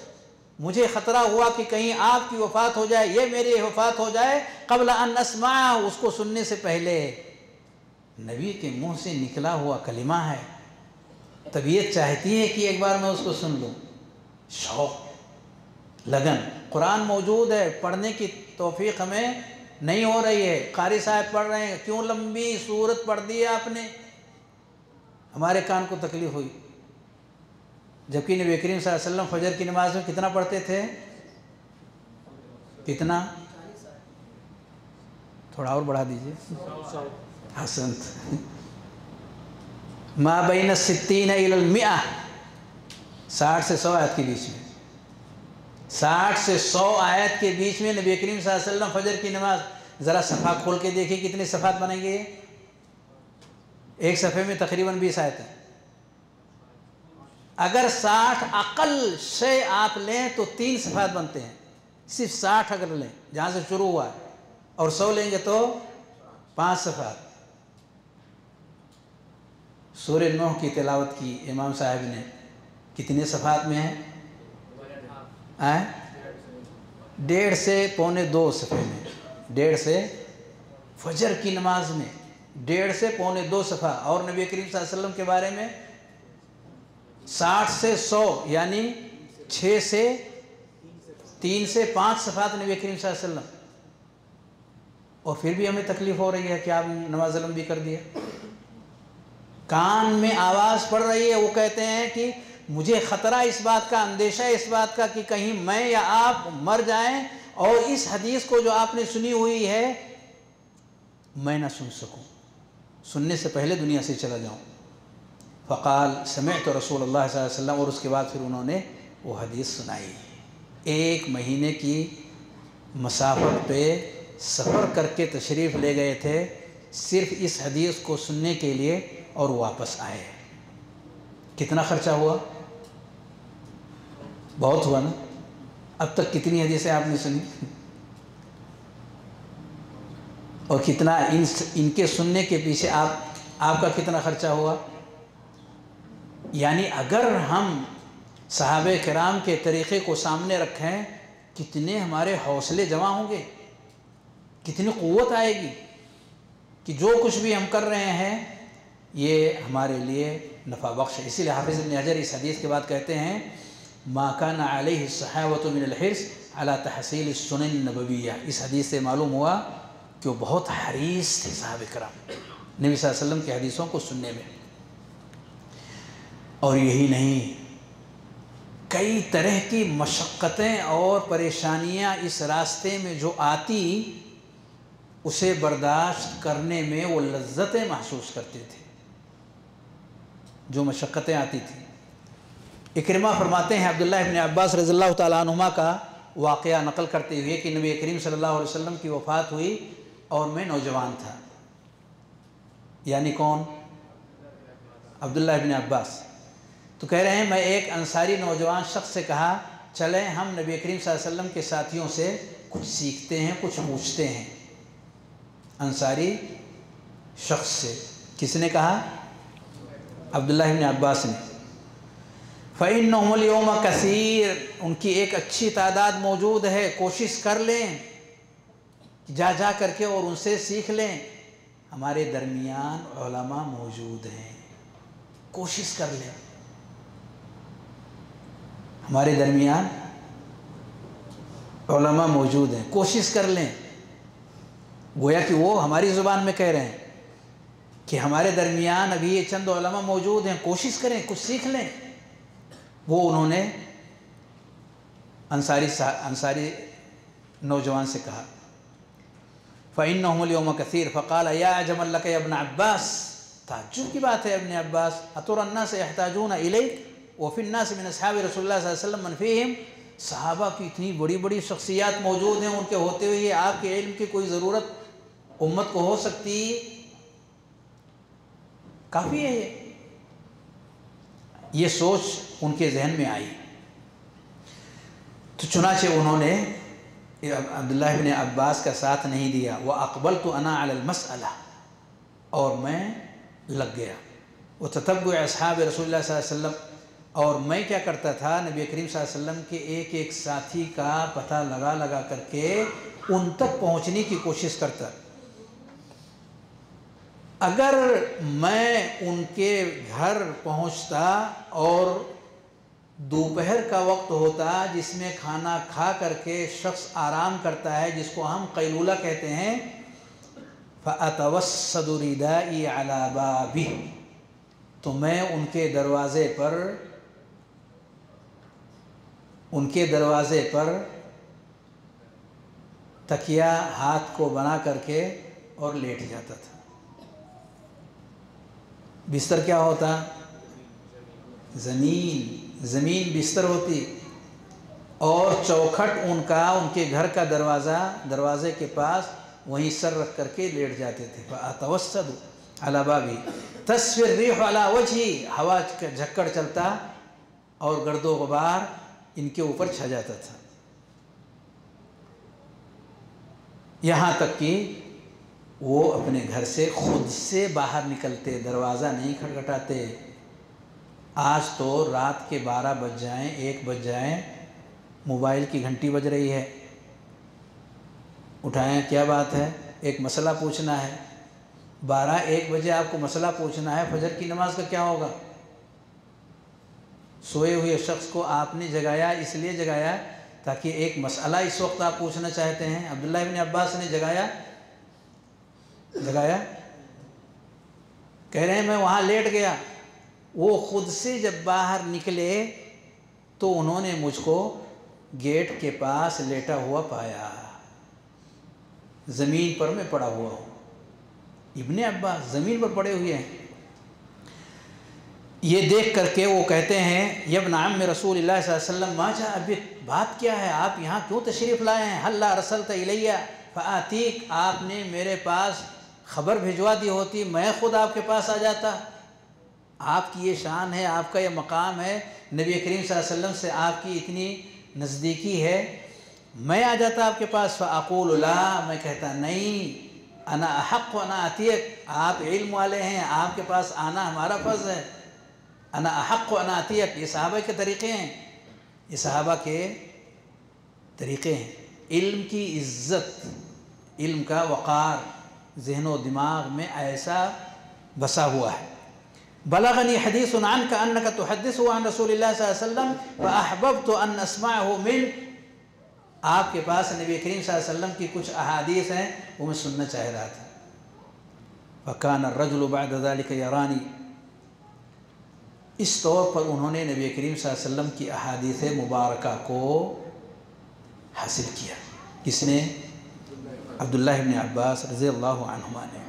मुझे ख़तरा हुआ कि कहीं आपकी वफ़ात हो जाए, ये मेरी वफ़ात हो जाए, कबल अन असमा उसको सुनने से पहले। नबी के मुँह से निकला हुआ कलिमा है। तबीयत चाहती है कि एक बार मैं उसको सुन लूँ। शौक़ लगन। कुरान मौजूद है, पढ़ने की तौफीक हमें नहीं हो रही है। कारी साहब पढ़ रहे हैं, क्यों लंबी सूरत पढ़ दी है आपने? हमारे कान को तकलीफ़ हुई। जबकि नबी करीम वसल्लम फजर की नमाज़ में कितना पढ़ते थे? कितना? थोड़ा और बढ़ा दीजिए। हसंत माँ बीन सिद्दीन मिया साठ से सौ आयत के बीच में। साठ से सौ आयत के बीच में नबी करीम वसल्लम फजर की नमाज़ ज़रा सफ़ा खोल के देखिए कितने सफ़ात बनेंगे एक सफ़े में तकरीबन बीस आयत है। अगर साठ अकल से आप लें तो तीन सफ़ात बनते हैं। सिर्फ़ साठ अगर लें, जहाँ से शुरू हुआ है, और सौ लेंगे तो पाँच सफ़ात। सूर्य नोह की तिलावत की इमाम साहब ने कितने सफ़ात में है? आए डेढ़ से पौने दो सफ़े में। डेढ़ से फजर की नमाज़ में। डेढ़ से पौने दो सफ़ा। और नबी करीम वसल्लम के बारे में साठ से सौ, यानी छः से तीन से पाँच सफ़ात नबी करीम वसल्लम। और फिर भी हमें तकलीफ़ हो रही है कि आप नमाज़ लंबी कर दिया कान में आवाज़ पड़ रही है, वो कहते हैं कि मुझे ख़तरा इस बात का, अंदेशा इस बात का कि कहीं मैं या आप मर जाएँ और इस हदीस को जो आपने सुनी हुई है, मैं ना सुन सकूँ। सुनने से पहले दुनिया से चला जाऊँ। फ़काल समय तो रसूल अल्लाह वसल्लम और उसके बाद फिर उन्होंने वो हदीस सुनाई। एक महीने की मसाफत पे सफ़र करके तशरीफ़ ले गए थे, सिर्फ़ इस हदीस को सुनने के लिए और वापस आए। कितना ख़र्चा हुआ? बहुत हुआ ना? अब तक कितनी हदीसें आपने सुनी? और कितना इन, इनके सुनने के पीछे आप, आपका कितना ख़र्चा हुआ? यानी अगर हम साहब कराम के तरीक़े को सामने रखें, कितने हमारे हौसले जमा होंगे? कितनी क़वत आएगी? कि जो कुछ भी हम कर रहे हैं, ये हमारे लिए नफ़ा बख्श इसीलिए हाफिज़ इब्न हजर इस हदीस के बाद कहते हैं माकान अलहसहावत मिनलहिर्स अला तहसील सुनन नबविया इस हदीस से मालूम हुआ कि वो बहुत हरीस थे साहब कराम। नबी वसल्लम की हदीसों को सुनने में। और यही नहीं, कई तरह की मशक्क़तें और परेशानियाँ इस रास्ते में जो आती, उसे बर्दाश्त करने में वो लज्जतें महसूस करते थे। जो मशक्क़तें आती थी। इकरमा फरमाते हैं अब्दुल्ला इबन अब्बास रज़ी तमा का वाक़ नकल करते हुए कि नबी करीम सल्लल्लाहु अलैहि वसल्लम की वफ़ात हुई और मैं नौजवान था। यानी कौन? अब्दुल्ला इबन अब्बास। तो कह रहे हैं, मैं एक अंसारी नौजवान शख्स से कहा, चलें, हम नबी करीम वसल्लम के साथियों से कुछ सीखते हैं, कुछ पूछते हैं। अंसारी शख्स से। किसने कहा? अब्दुल्ला अब्बास ने। फ़ैन योम कसीर उनकी एक अच्छी तादाद मौजूद है, कोशिश कर लें, जा जा करके और उनसे सीख लें। हमारे दरमियान मौजूद हैं। कोशिश कर लें। हमारे दरमियान मौजूद हैं। कोशिश कर लें। गोया कि वो हमारी ज़ुबान में कह रहे हैं कि हमारे दरमियान अभी ये चंद मौजूद हैं। कोशिश करें, कुछ सीख लें। वो उन्होंने अंसारी अंसारी नौजवान से कहा फ़ैन कसीर। फ़काल, या जमल्ल के अबन अब्बास। ताजुब की बात है अबन अब्बास अतुरन्ना से अहताजून इले वफ़िन्ना से मिन असहाब रसोल्ला वसल्लम मनफ़ीम सहाबा की इतनी बड़ी बड़ी शख्सियात मौजूद हैं, उनके होते हुए आपके इल्म की कोई ज़रूरत उम्मत को हो सकती। काफ़ी है ये। ये सोच उनके जहन में आई। तो चुनाचे उन्होंने अब्दुल्ला इब्न अब्बास का साथ नहीं दिया। वह अकबल तो अना अलमसला और मैं लग गया। वो ततब असहाब रसोल्ला वसल्लम और मैं क्या करता था? नबी करीम वसल्लम के एक एक साथी का पता लगा लगा करके उन तक पहुँचने की कोशिश करता। अगर मैं उनके घर पहुँचता और दोपहर का वक्त होता जिसमें खाना खा करके शख्स आराम करता है, जिसको हम कैलूला कहते हैं फ़तवसदुरीदा अलाबा भी तो मैं उनके दरवाज़े पर, उनके दरवाज़े पर तकिया हाथ को बना करके और लेट जाता था। बिस्तर क्या होता? ज़मीन। ज़मीन बिस्तर होती। और चौखट उनका, उनके घर का दरवाज़ा, दरवाज़े के पास वहीं सर रख करके लेट जाते थे। तवसद अलाबा भी तस्वीर रिह अला वजही। हवा का झक्कड़ चलता और गर्दो गुबार इनके ऊपर छा जाता था। यहाँ तक कि वो अपने घर से खुद से बाहर निकलते, दरवाज़ा नहीं खटखटाते। आज तो रात के बारह बज जाएँ, एक बज जाएँ, मोबाइल की घंटी बज रही है। उठाएँ, क्या बात है? एक मसला पूछना है। बारह एक बजे आपको मसला पूछना है, फजर की नमाज़ का क्या होगा? सोए हुए शख्स को आपने जगाया, इसलिए जगाया ताकि एक मसला इस वक्त आप पूछना चाहते हैं। अब्दुल्ला इब्न अब्बास ने जगाया जगाया। कह रहे हैं, मैं वहाँ लेट गया। वो खुद से जब बाहर निकले तो उन्होंने मुझको गेट के पास लेटा हुआ पाया। ज़मीन पर मैं पड़ा हुआ हूँ। इब्ने अब्बास ज़मीन पर पड़े हुए हैं। ये देख करके वो कहते हैं, यब नाम में रसूल वसल्लम माचा अभी बात क्या है? आप यहाँ क्यों तशरीफ़ लाए हैं? हल्ला रसल तैया फ़ातीक आपने मेरे पास ख़बर भिजवा दी होती, मैं ख़ुद आपके पास आ जाता। आपकी ये शान है, आपका ये मकाम है, नबी करीम वसल्लम से आपकी इतनी नज़दीकी है। मैं आ जाता आपके पास फ़ाक़ूल मैं कहता, नहीं, अना हक़ अना अतीक, आप इल्म वाले हैं, आपके पास आना हमारा फ़र्ज़ है। अना हक़ अना अतीक, ये सहाबा के तरीक़े हैं। ये सहाबा के तरीक़े हैं। इल्म की इज़्ज़त, इल्म का वक़ार जहन व दिमाग में ऐसा बसा हुआ है। बलगनी हदीस अन का अन्न का तो हदीस हुआ रसूल अहबब तो अन असमा हो मिल आपके पास नबी करीम वसल्लम की कुछ अहादीस हैं, वो मैं सुनना चाह रहा था। फ़कान रजुलबादलिक यारानी। इस तौर पर उन्होंने नबी करीम वसल्लम की अहादीस मुबारक को हासिल किया। किसने? अब्दुल्ला इब्न अब्बास रज़ी अल्लाह ने।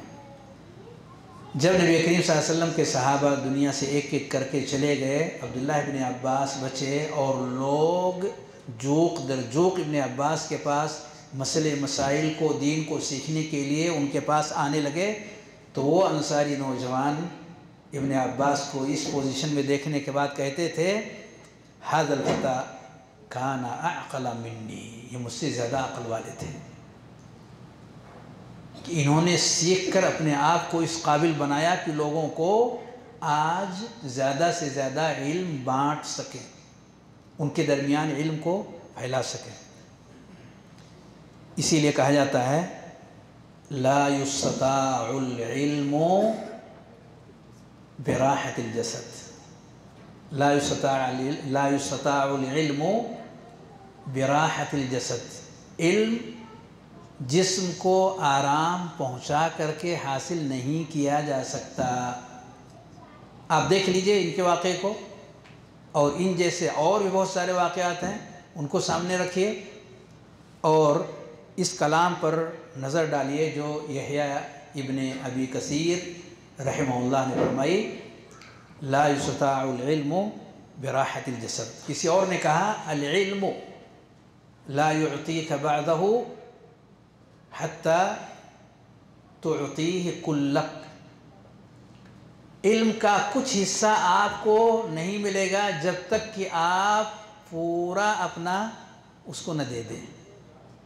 जब नबी करीम वसल्लम के सहाबा दुनिया से एक एक करके चले गए अब्दुल्ला इब्न अब्बास बचे और लोग जोक दर जोक इब्न अब्बास के पास मसले मसाइल को, दीन को सीखने के लिए उनके पास आने लगे तो वो अंसारी नौजवान इब्न अब्बास को इस पोजीशन में देखने के बाद कहते थे हादल फता खाना अकला मिन्नी। ये मुझसे ज़्यादा अकल वाले थे। कि इन्होंने सीख कर अपने आप को इस काबिल बनाया कि लोगों को आज ज़्यादा से ज़्यादा इल्म बांट सकें, उनके दरमियान इल्म को फैला सकें। इसीलिए कहा जाता है, ला युसताउल्मो बराहत जसद। ला युसता ला बराहत जसद। इल्म जिस्म को आराम पहुँचा करके हासिल नहीं किया जा सकता। आप देख लीजिए इनके वाक़े को, और इन जैसे और भी बहुत सारे वाक़ात हैं, उनको सामने रखिए, और इस कलाम पर नज़र डालिए जो यहया इब्ने अबी कसीर रहमल्ला ने फरमाई, ला युसताउल्म बराहतिल जसद। किसी और ने कहा अलम ला युती कबादहू हत्ता तुती कुल्लक। इल्म का कुछ हिस्सा आपको नहीं मिलेगा जब तक कि आप पूरा अपना उसको न दे दें।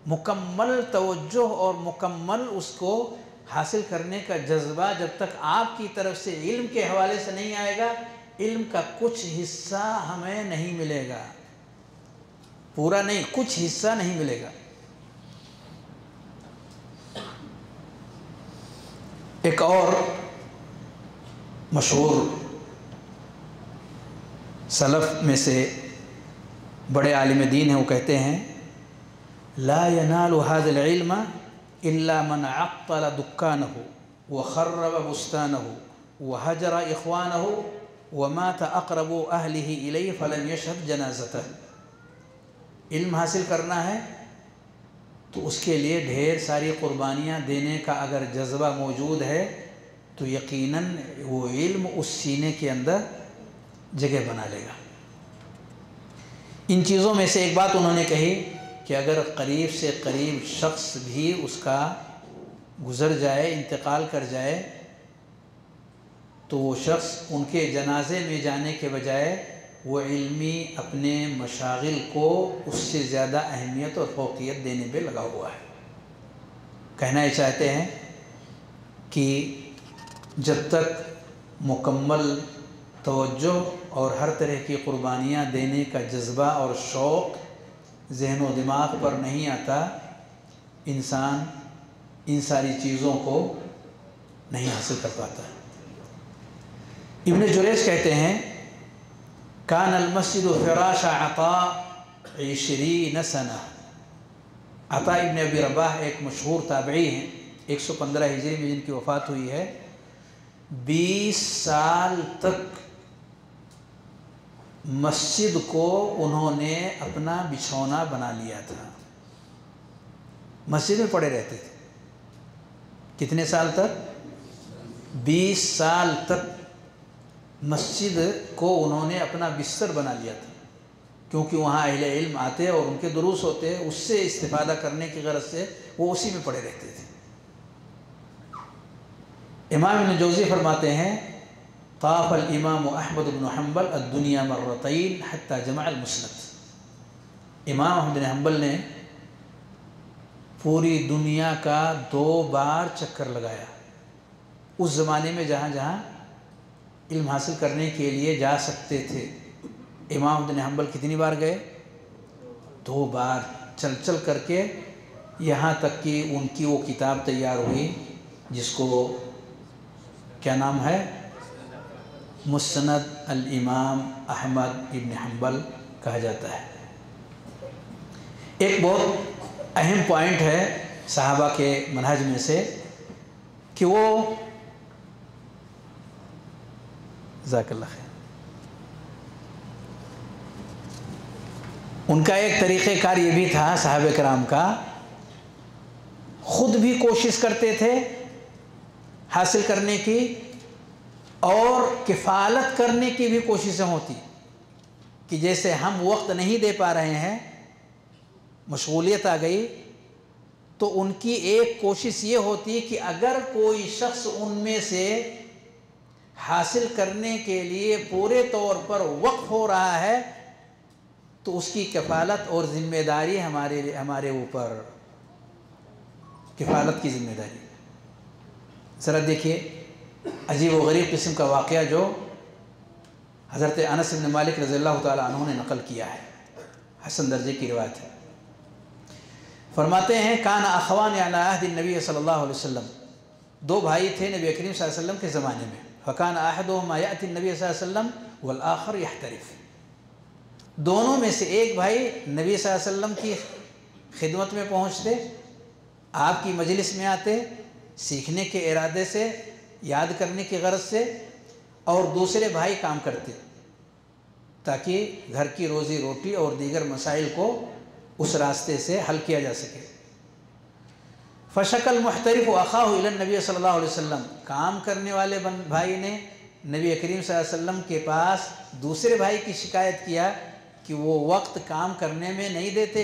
मुकम्मल तवज्जो और मुकम्मल उसको हासिल करने का जज्बा जब तक आपकी तरफ़ से इल्म के हवाले से नहीं आएगा, इल्म का कुछ हिस्सा हमें नहीं मिलेगा। पूरा नहीं, कुछ हिस्सा नहीं मिलेगा। एक और मशहूर सलफ़ में से बड़े आलिम दीन हैं, वो कहते हैं, ला यनाल हादम इल्ला मन अक्ल दुक्कान हो व खर्रब बुस्तान हो व हजरा इखवान हो व मात अकरब अहली इलई फ़लम यशद जनाजत इल्म हासिल करना है तो उसके लिए ढेर सारी क़ुरबानियाँ देने का अगर जज्बा मौजूद है तो यकीनन वो इल्म उस सीने के अंदर जगह बना लेगा। इन चीज़ों में से एक बात उन्होंने कही कि अगर करीब से करीब शख्स भी उसका गुज़र जाए, इंतकाल कर जाए तो वो शख्स उनके जनाजे में जाने के बजाय वो इल्मी अपने मशागिल को उससे ज़्यादा अहमियत और फोकियत देने पे लगा हुआ है। कहना ये चाहते हैं कि जब तक मुकम्मल तवज्जो और हर तरह की कुर्बानियाँ देने का जज्बा और शौक़ जहन व दिमाग पर नहीं आता, इंसान इन सारी चीज़ों को नहीं हासिल कर पाता। इब्न जुरेज कहते हैं कान अलमस्जिद फ़राश अता ईशरी नसना अता इबन अबी रबाह एक मशहूर ताबी हैं 115 हिजरी में जिनकी वफ़ात हुई है 20 साल तक मस्जिद को उन्होंने अपना बिछौना बना लिया था मस्जिद में पड़े रहते थे कितने साल तक 20 साल तक मस्जिद को उन्होंने अपना बिस्तर बना लिया था। क्योंकि वहाँ अहले इल्म आते और उनके दुरूस होते उससे इस्तेफादा करने की गरज से वो उसी में पड़े रहते थे। इमाम जोज़ी फरमाते हैं ताफ़ल इमाम अहमद हम्बल दुनिया मर्रतैन हत्ता जमालमसनत इमाम अहमद हम्बल ने पूरी दुनिया का दो बार चक्कर लगाया। उस ज़माने में जहाँ जहाँ इल्म हासिल करने के लिए जा सकते थे। इमाम अहमद हम्बल कितनी बार गए? दो बार। चल चल करके यहाँ तक कि उनकी वो किताब तैयार हुई, जिसको क्या नाम है? मुसनद अल इमाम अहमद इब्न हम्बल कहा जाता है। एक बहुत अहम पॉइंट है साहबा के मनहज में से कि वो जाकल्ला खैर। उनका एक तरीक़ेकार ये भी था, साहब कराम का। ख़ुद भी कोशिश करते थे हासिल करने की और किफ़ालत करने की भी कोशिशें होती कि जैसे हम वक्त नहीं दे पा रहे हैं, मशगूलियत आ गई तो उनकी एक कोशिश ये होती कि अगर कोई शख्स उनमें से हासिल करने के लिए पूरे तौर पर वक्फ हो रहा है तो उसकी कफालत और ज़िम्मेदारी हमारे हमारे ऊपर। किफ़ालत की ज़िम्मेदारी। ज़रा देखिए, अजीब व गरीब किस्म का वाक़ जो हज़रत अनस बिन मालिक रज़ी तु ने नकल किया है। हसन दर्जे की रिवायत है। फरमाते हैं, कान अखवान नबी सल्लल्लाहु अलैहि वसल्लम। दो भाई थे नबी करीम वसल्लम के ज़माने में। फ़कान आहद मायात नबी वसल्लम वल आखर यहतरफ। दोनों में से एक भाई नबी वसल्लम की खिदमत में पहुँचते, आपकी मजलिस में आते, सीखने के इरादे से, याद करने की गरज से, और दूसरे भाई काम करते, ताकि घर की रोज़ी रोटी और दीगर मसाइल को उस रास्ते से हल किया जा सके। फ़शकल मुख्तरफ अखा नबी सल्लल्लाहु अलैहि वसल्लम। काम करने वाले भाई ने नबी करीम वसल्लम के पास दूसरे भाई की शिकायत किया कि वो वक्त काम करने में नहीं देते।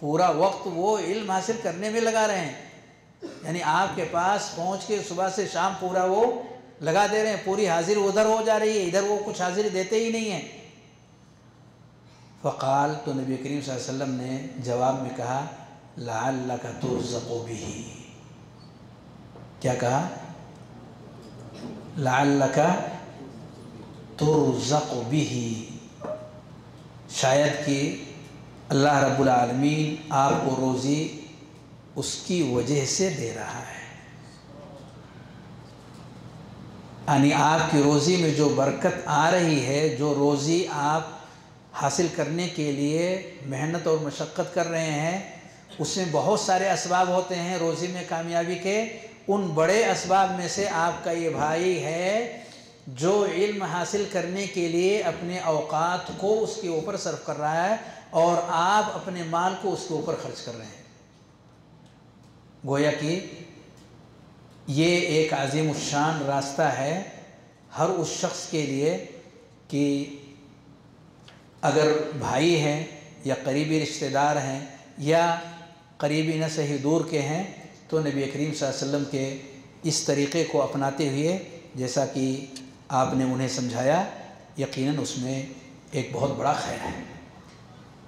पूरा वक्त वो इल्म हासिल करने में लगा रहे हैं। यानी आपके पास पहुँच के सुबह से शाम पूरा वो लगा दे रहे हैं। पूरी हाजिर उधर हो जा रही है, इधर वो कुछ हाजिर देते ही नहीं हैं। फ़काल तो नबी करीम वसल्लम ने जवाब में कहा लाल का तुरज़को भी क्या कहा? लाल का तुरज़क भी शायद कि अल्लाह रब्बुल आलमीन आपको रोज़ी उसकी वजह से दे रहा है। यानी आपकी रोज़ी में जो बरकत आ रही है, जो रोज़ी आप हासिल करने के लिए मेहनत और मशक्क़त कर रहे हैं उसमें बहुत सारे इसबाब होते हैं रोज़ी में कामयाबी के। उन बड़े इसबाब में से आपका ये भाई है जो इल्म हासिल करने के लिए अपने अवकात को उसके ऊपर सर्व कर रहा है और आप अपने माल को उसके ऊपर खर्च कर रहे हैं। गोया कि ये एक अजीम शान रास्ता है हर उस शख्स के लिए कि अगर भाई हैं या करीबी रिश्तेदार हैं या करीबी न सही दूर के हैं तो नबी करीम वसल्लम के इस तरीक़े को अपनाते हुए, जैसा कि आपने उन्हें समझाया, यकीनन उसमें एक बहुत बड़ा खैर है।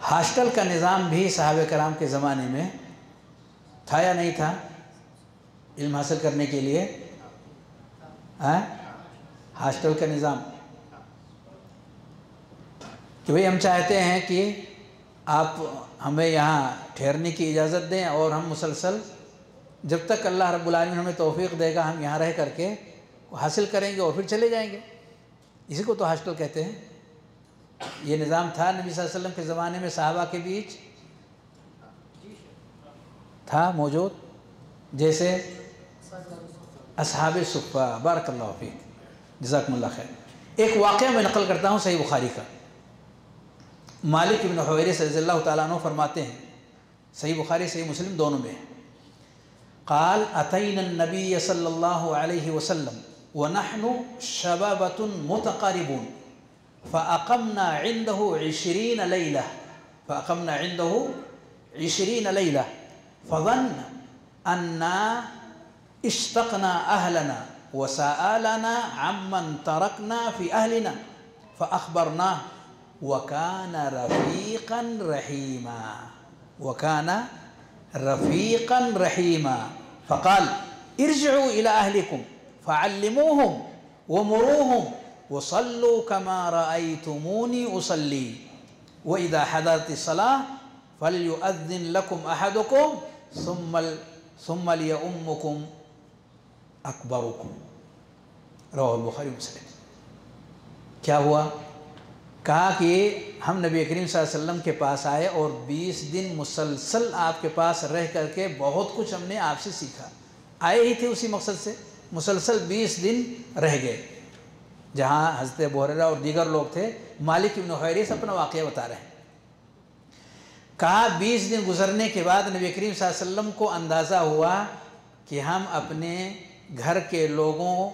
हॉस्टल का निज़ाम भी साहब कराम के ज़माने में था या नहीं था? इल्म हासिल करने के लिए? हॉस्टल का निज़ाम। कि भाई हम चाहते हैं कि आप हमें यहाँ ठहरने की इजाज़त दें और हम मुसलसल जब तक अल्लाह रब्बुल आलमीन हमें तौफीक देगा, हम यहाँ रह करके हासिल करेंगे और फिर चले जाएँगे। इसी को तो हॉस्टल कहते हैं। ये निज़ाम था नबी वसल्लम के ज़माने में साहबा के बीच? था, मौजूद? जैसे असहाब सुफ़ा जजाकमल्ला खैर। एक वाक़ मैं नकल करता हूँ सही बुखारी का। मालिक इबन हवैरिस रज़ी तु फरमाते हैं सही बुखारी सही मुस्लिम दोनों में काल अतैन नबी सल्लल्लाहु अलैहि वसल्लम व नहनु शबाबतुन मुतकारिबून फ़अक़मना इंदहु इशरीन लैला फ़अक़मना इंदहु इशरीन लैला फ़ज़न अन्ना इश्तक़ना अहलना वसाअलना अम्मन तरकना फ़ी अहलिना फ़अख़बरना वकान रफ़ीक़न रहीमा वकान रफ़ीक़न रहीमा फ़क़ाल इरजू इला अहलिकुम फ़अल्लिमूहुम वमुरूहुम वसल्लु कमा रअयतुमूनी उसल्ली व इदा हदरत सलाह फलयुअद्दिन लकुम अहदुकुम सुम्मल सुम्मल यउम्मुकुम अकबरुकुम रवाहुल बुखारी मुस्लिम क्या हुआ कहा कि हम नबी करीम वसल्लम के पास आए और 20 दिन मुसलसल आपके पास रह करके बहुत कुछ हमने आपसे सीखा। आए ही थे उसी मकसद से। मुसलसल 20 दिन रह गए। जहाँ हज़रत बोहरा और दीगर लोग थे, मालिक इबन खैरिस अपना वाक़ बता रहे हैं। कहा 20 दिन गुजरने के बाद नबी करीम वसल्लम को अंदाज़ा हुआ कि हम अपने घर के लोगों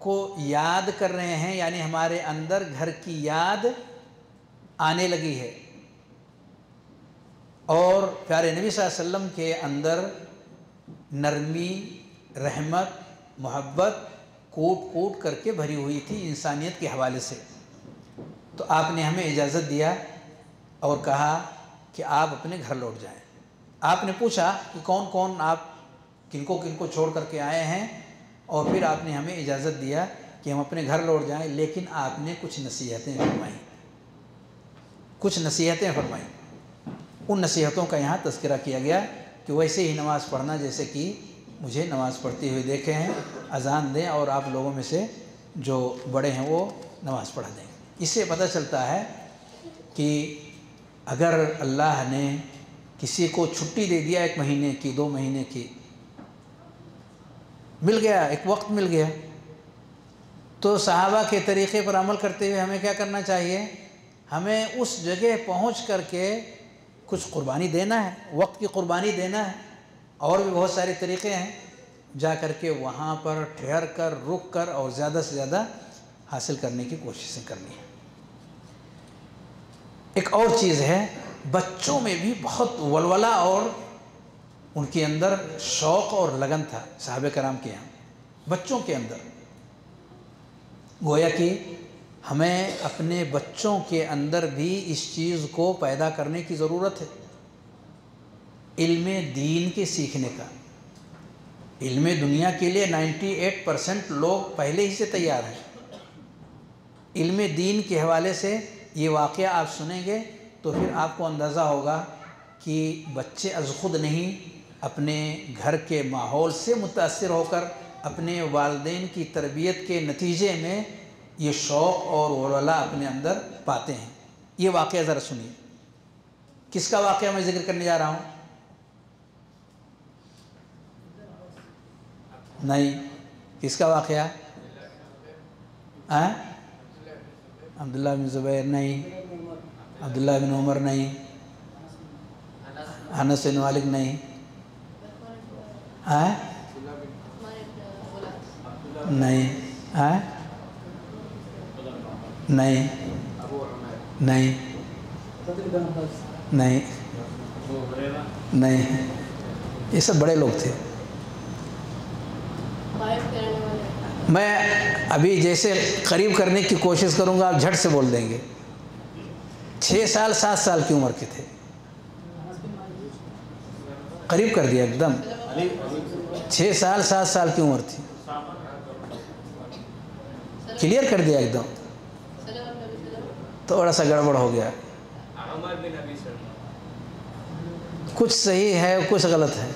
को याद कर रहे हैं, यानी हमारे अंदर घर की याद आने लगी है। और प्यारे नबी वसल्लम के अंदर नरमी, रहमत, मोहब्बत कूट कूट करके भरी हुई थी इंसानियत के हवाले से। तो आपने हमें इजाज़त दिया और कहा कि आप अपने घर लौट जाएँ। आपने पूछा कि कौन कौन आप किनको किनको छोड़ करके आए हैं और फिर आपने हमें इजाज़त दिया कि हम अपने घर लौट जाएँ, लेकिन आपने कुछ नसीहतें फरमाई। कुछ नसीहतें फरमाई। उन नसीहतों का यहाँ तस्करा किया गया कि वैसे ही नमाज़ पढ़ना, जैसे कि मुझे नमाज़ पढ़ते हुए देखे हैं, अजान दें और आप लोगों में से जो बड़े हैं वो नमाज़ पढ़ा दें। इससे पता चलता है कि अगर अल्लाह ने किसी को छुट्टी दे दिया एक महीने की, दो महीने की, मिल गया, एक वक्त मिल गया तो सहाबा के तरीक़े पर अमल करते हुए हमें क्या करना चाहिए? हमें उस जगह पहुँच करके कुछ कुर्बानी देना है, वक्त की कुर्बानी देना है। और भी बहुत सारे तरीक़े हैं। जा कर के वहाँ पर ठहर कर, रुक कर और ज़्यादा से ज़्यादा हासिल करने की कोशिशें करनी है। एक और चीज़ है, बच्चों में भी बहुत वलवला और उनके अंदर शौक़ और लगन था साहब कराम के यहाँ, बच्चों के अंदर। गोया कि हमें अपने बच्चों के अंदर भी इस चीज़ को पैदा करने की ज़रूरत है। इल्म दीन के सीखने का। इल्म दुनिया के लिए 98 परसेंट लोग पहले ही से तैयार हैं। इल्म दीन के हवाले से ये वाक़ आप सुनेंगे तो फिर आपको अंदाज़ा होगा कि बच्चे अज खुद नहीं, अपने घर के माहौल से मुतासर होकर, अपने वालदेन की तरबियत के नतीजे में ये शौक़ और वला अपने अंदर पाते हैं। ये वाक़ ज़रा सुनिए। किसका वाक़ मैं ज़िक्र करने जा रहा हूँ? नहीं। किसका वाक़ अब्दुल्ला बिन ज़ुबैर नहीं। अब्दुल्ला बिन उमर नहीं। अनस बिन मालिक नहीं। हैं? बोला। नहीं। हैं? नहीं। नहीं। नहीं। नहीं। ये सब बड़े लोग थे। मैं अभी जैसे करीब करने की कोशिश करूँगा, आप झट से बोल देंगे। छः साल, सात साल की उम्र के थे। करीब कर दिया एकदम। छः साल, सात साल की उम्र थी। क्लियर कर दिया एकदम। थोड़ा सा गड़बड़ हो गया। कुछ सही है कुछ गलत है।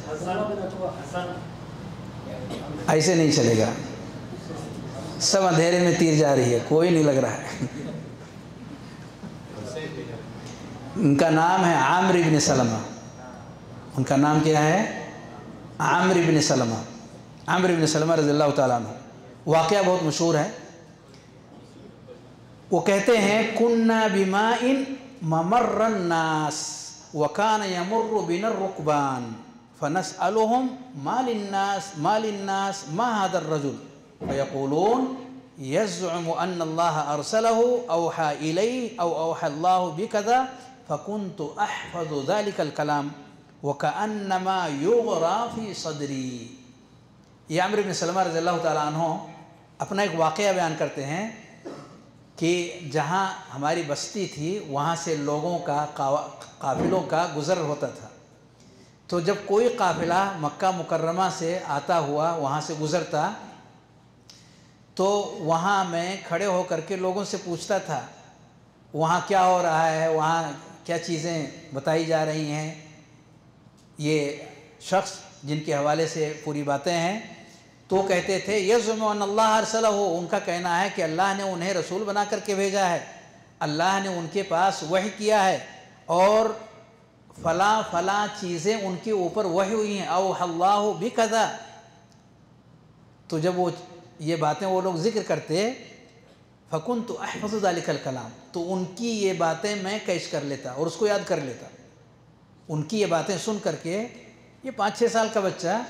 ऐसे नहीं चलेगा। सब अंधेरे में तीर जा रही है कोई नहीं लग रहा है। उनका नाम है आमिर इब्न सलमा। उनका नाम क्या है? आमिर इब्न सलमा। आमिर इब्न सलमा रज़ी अल्लाह वाक़या बहुत मशहूर है। वो कहते हैं, कुन्ना बिमा इन ममर्रन्नास वकान यमुर्र बिनर रुकबान फनस अलहम मालिन्नास मालिन्नास मा हदर रजुल? फयकुलून यज़ुम अन अल्लाह अरसलहु, औहा इलै औहा अल्लाह बिकदा फकुन्तु अहफज़ु ज़ालिकल कलाम वकअन्नमा युगरा फ़ी सदरी. ये आमिर बिन सलमा रज़ी अल्लाह तआला अपना एक वाक़या बयान करते हैं कि जहाँ हमारी बस्ती थी, वहाँ से लोगों का काफिलों का गुज़र होता था। तो जब कोई काफिला मक्का मुकर्रमा से आता हुआ वहाँ से गुज़रता तो वहाँ मैं खड़े होकर के लोगों से पूछता था, वहाँ क्या हो रहा है? वहाँ क्या चीज़ें बताई जा रही हैं? ये शख्स जिनके हवाले से पूरी बातें हैं तो कहते थे यज़ुम अल्लाह अरसला हो उनका कहना है कि अल्लाह ने उन्हें रसूल बना करके भेजा है। अल्लाह ने उनके पास वही किया है और फ़ला फ़ला चीज़ें उनके ऊपर वही हुई हैं। अल्लाह भी कदा तो जब वो ये बातें वो लोग ज़िक्र करते फ़कुन तो अहफ़ल कलाम तो उनकी ये बातें मैं कैश कर लेता और उसको याद कर लेता। उनकी ये बातें सुन करके, ये पाँच छः साल का बच्चा,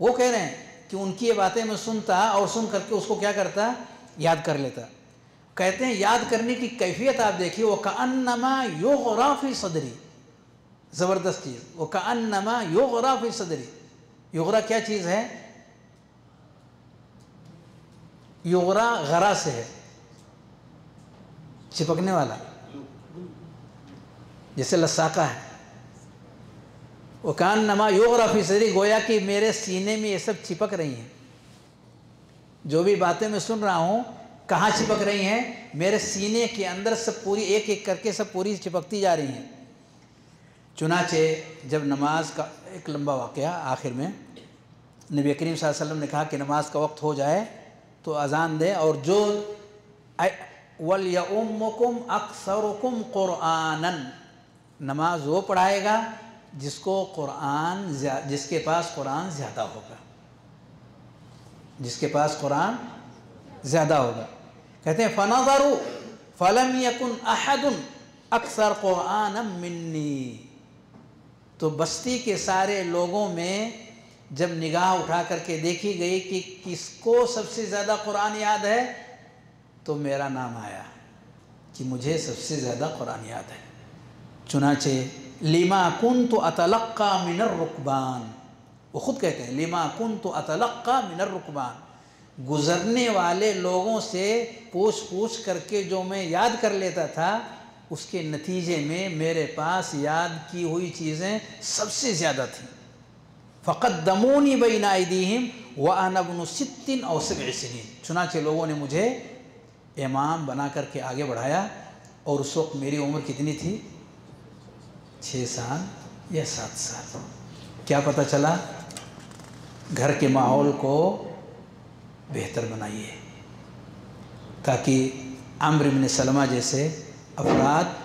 वो कह रहे हैं कि उनकी ये बातें मैं सुनता और सुन करके उसको क्या करता? याद कर लेता। कहते हैं, याद करने की कैफियत आप देखिए, वो कानमा योगराफ़ी सदरी। ज़बरदस्त चीज़ वो कानमा योगराफ़ी सदरी। योगरा क्या चीज़ है? योगरा गरा से है। चिपकने वाला। जैसे लसाका है। वो कान नमा योग गोया कि मेरे सीने में ये सब चिपक रही हैं। जो भी बातें मैं सुन रहा हूँ, कहाँ चिपक रही हैं? मेरे सीने के अंदर सब पूरी एक एक करके सब पूरी चिपकती जा रही हैं। चुनाचे जब नमाज़ का एक लंबा वाक़ आखिर में, नबी करीम वसल्लम ने कहा कि नमाज़ का वक्त हो जाए तो अजान दे और जो वल यमुकुम अक्सरुकुम क़ुरआनन, नमाज़ वो पढ़ाएगा जिसको कुरान जिसके पास कुरान ज़्यादा होगा। जिसके पास कुरान ज़्यादा होगा। कहते हैं, फ़नज़रु, फ़लम यकुन अहदुन अक्सर कुरान मिन्नी। तो बस्ती के सारे लोगों में जब निगाह उठा करके देखी गई कि किसको सबसे ज़्यादा कुरान याद है तो मेरा नाम आया कि मुझे सबसे ज़्यादा कुरान याद है। चुनाचे लिमा कुन तो अतलक्का मिनर रुकबान वो ख़ुद कहते हैं लिमा कुन तो अतलक्का मिनर रुकबान गुज़रने वाले लोगों से पूछ पूछ करके जो मैं याद कर लेता था, उसके नतीजे में मेरे पास याद की हुई चीज़ें सबसे ज़्यादा थीं। फ़कत दमोनी बैनादीम व अनबन सितिन और चुनाचे लोगों ने मुझे इमाम बना करके आगे बढ़ाया और उस वक्त मेरी उम्र कितनी थी? छः साल या सात साल। क्या पता चला? घर के माहौल को बेहतर बनाइए, ताकि आम्र बिन सलमा जैसे अफराद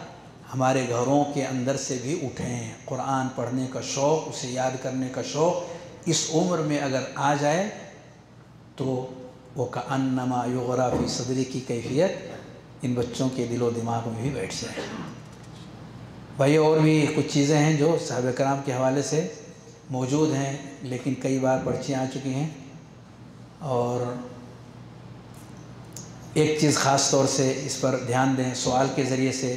हमारे घरों के अंदर से भी उठें। कुरान पढ़ने का शौक़, उसे याद करने का शौक़, इस उम्र में अगर आ जाए तो वो का अन्नमा योगराफ़ी सदरी की कैफियत इन बच्चों के दिलो दिमाग में भी बैठ जाए। भाई, और भी कुछ चीज़ें हैं जो साहब कराम के हवाले से मौजूद हैं, लेकिन कई बार पर्चियाँ आ चुकी हैं। और एक चीज़ ख़ास तौर से इस पर ध्यान दें, सवाल के ज़रिए से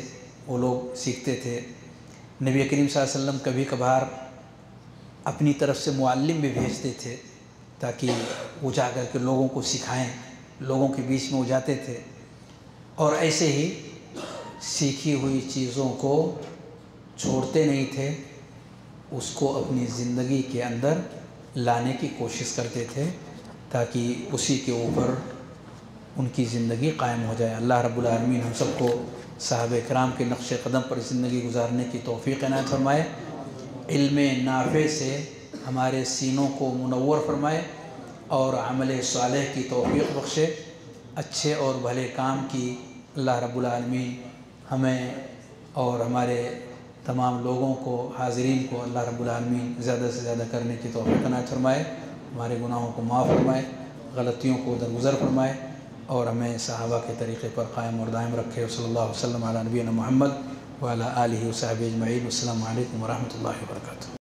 वो लोग सीखते थे। नबी करीम वसल्लम कभी कभार अपनी तरफ़ से मुअल्लिम भी भेजते थे, ताकि वो जा कर के लोगों को सिखाएँ, लोगों के बीच में वो जाते थे। और ऐसे ही सीखी हुई चीज़ों को छोड़ते नहीं थे, उसको अपनी ज़िंदगी के अंदर लाने की कोशिश करते थे ताकि उसी के ऊपर उनकी ज़िंदगी कायम हो जाए। अल्लाह रब्बुल आलमीन हम सबको साहब कराम के नक्श कदम पर ज़िंदगी गुजारने की तोफ़ी इनायत फरमाए। इल्म नाफ़े से हमारे सीनों को मुनवर फरमाए और अमल साल की तोफ़ी बख्शे। अच्छे और भले काम की अल्लाह रब्बुल आलमीन हमें और हमारे तमाम लोगों को, हाजरीन को अल्लाह रब्बुल ज़्यादा से ज़्यादा करने की तोफ़ी इनायत फरमाए, हमारे गुनाहों को माफ़ फरमाए, गलतियों को दरगुजर फरमाए और हमें सहाबा के तरीक़े पर कायम और दायम रखे। वसल्ला वसलम नबीन महमद वाला आलि सहबी अजमईन अस्सलाम वालेकुम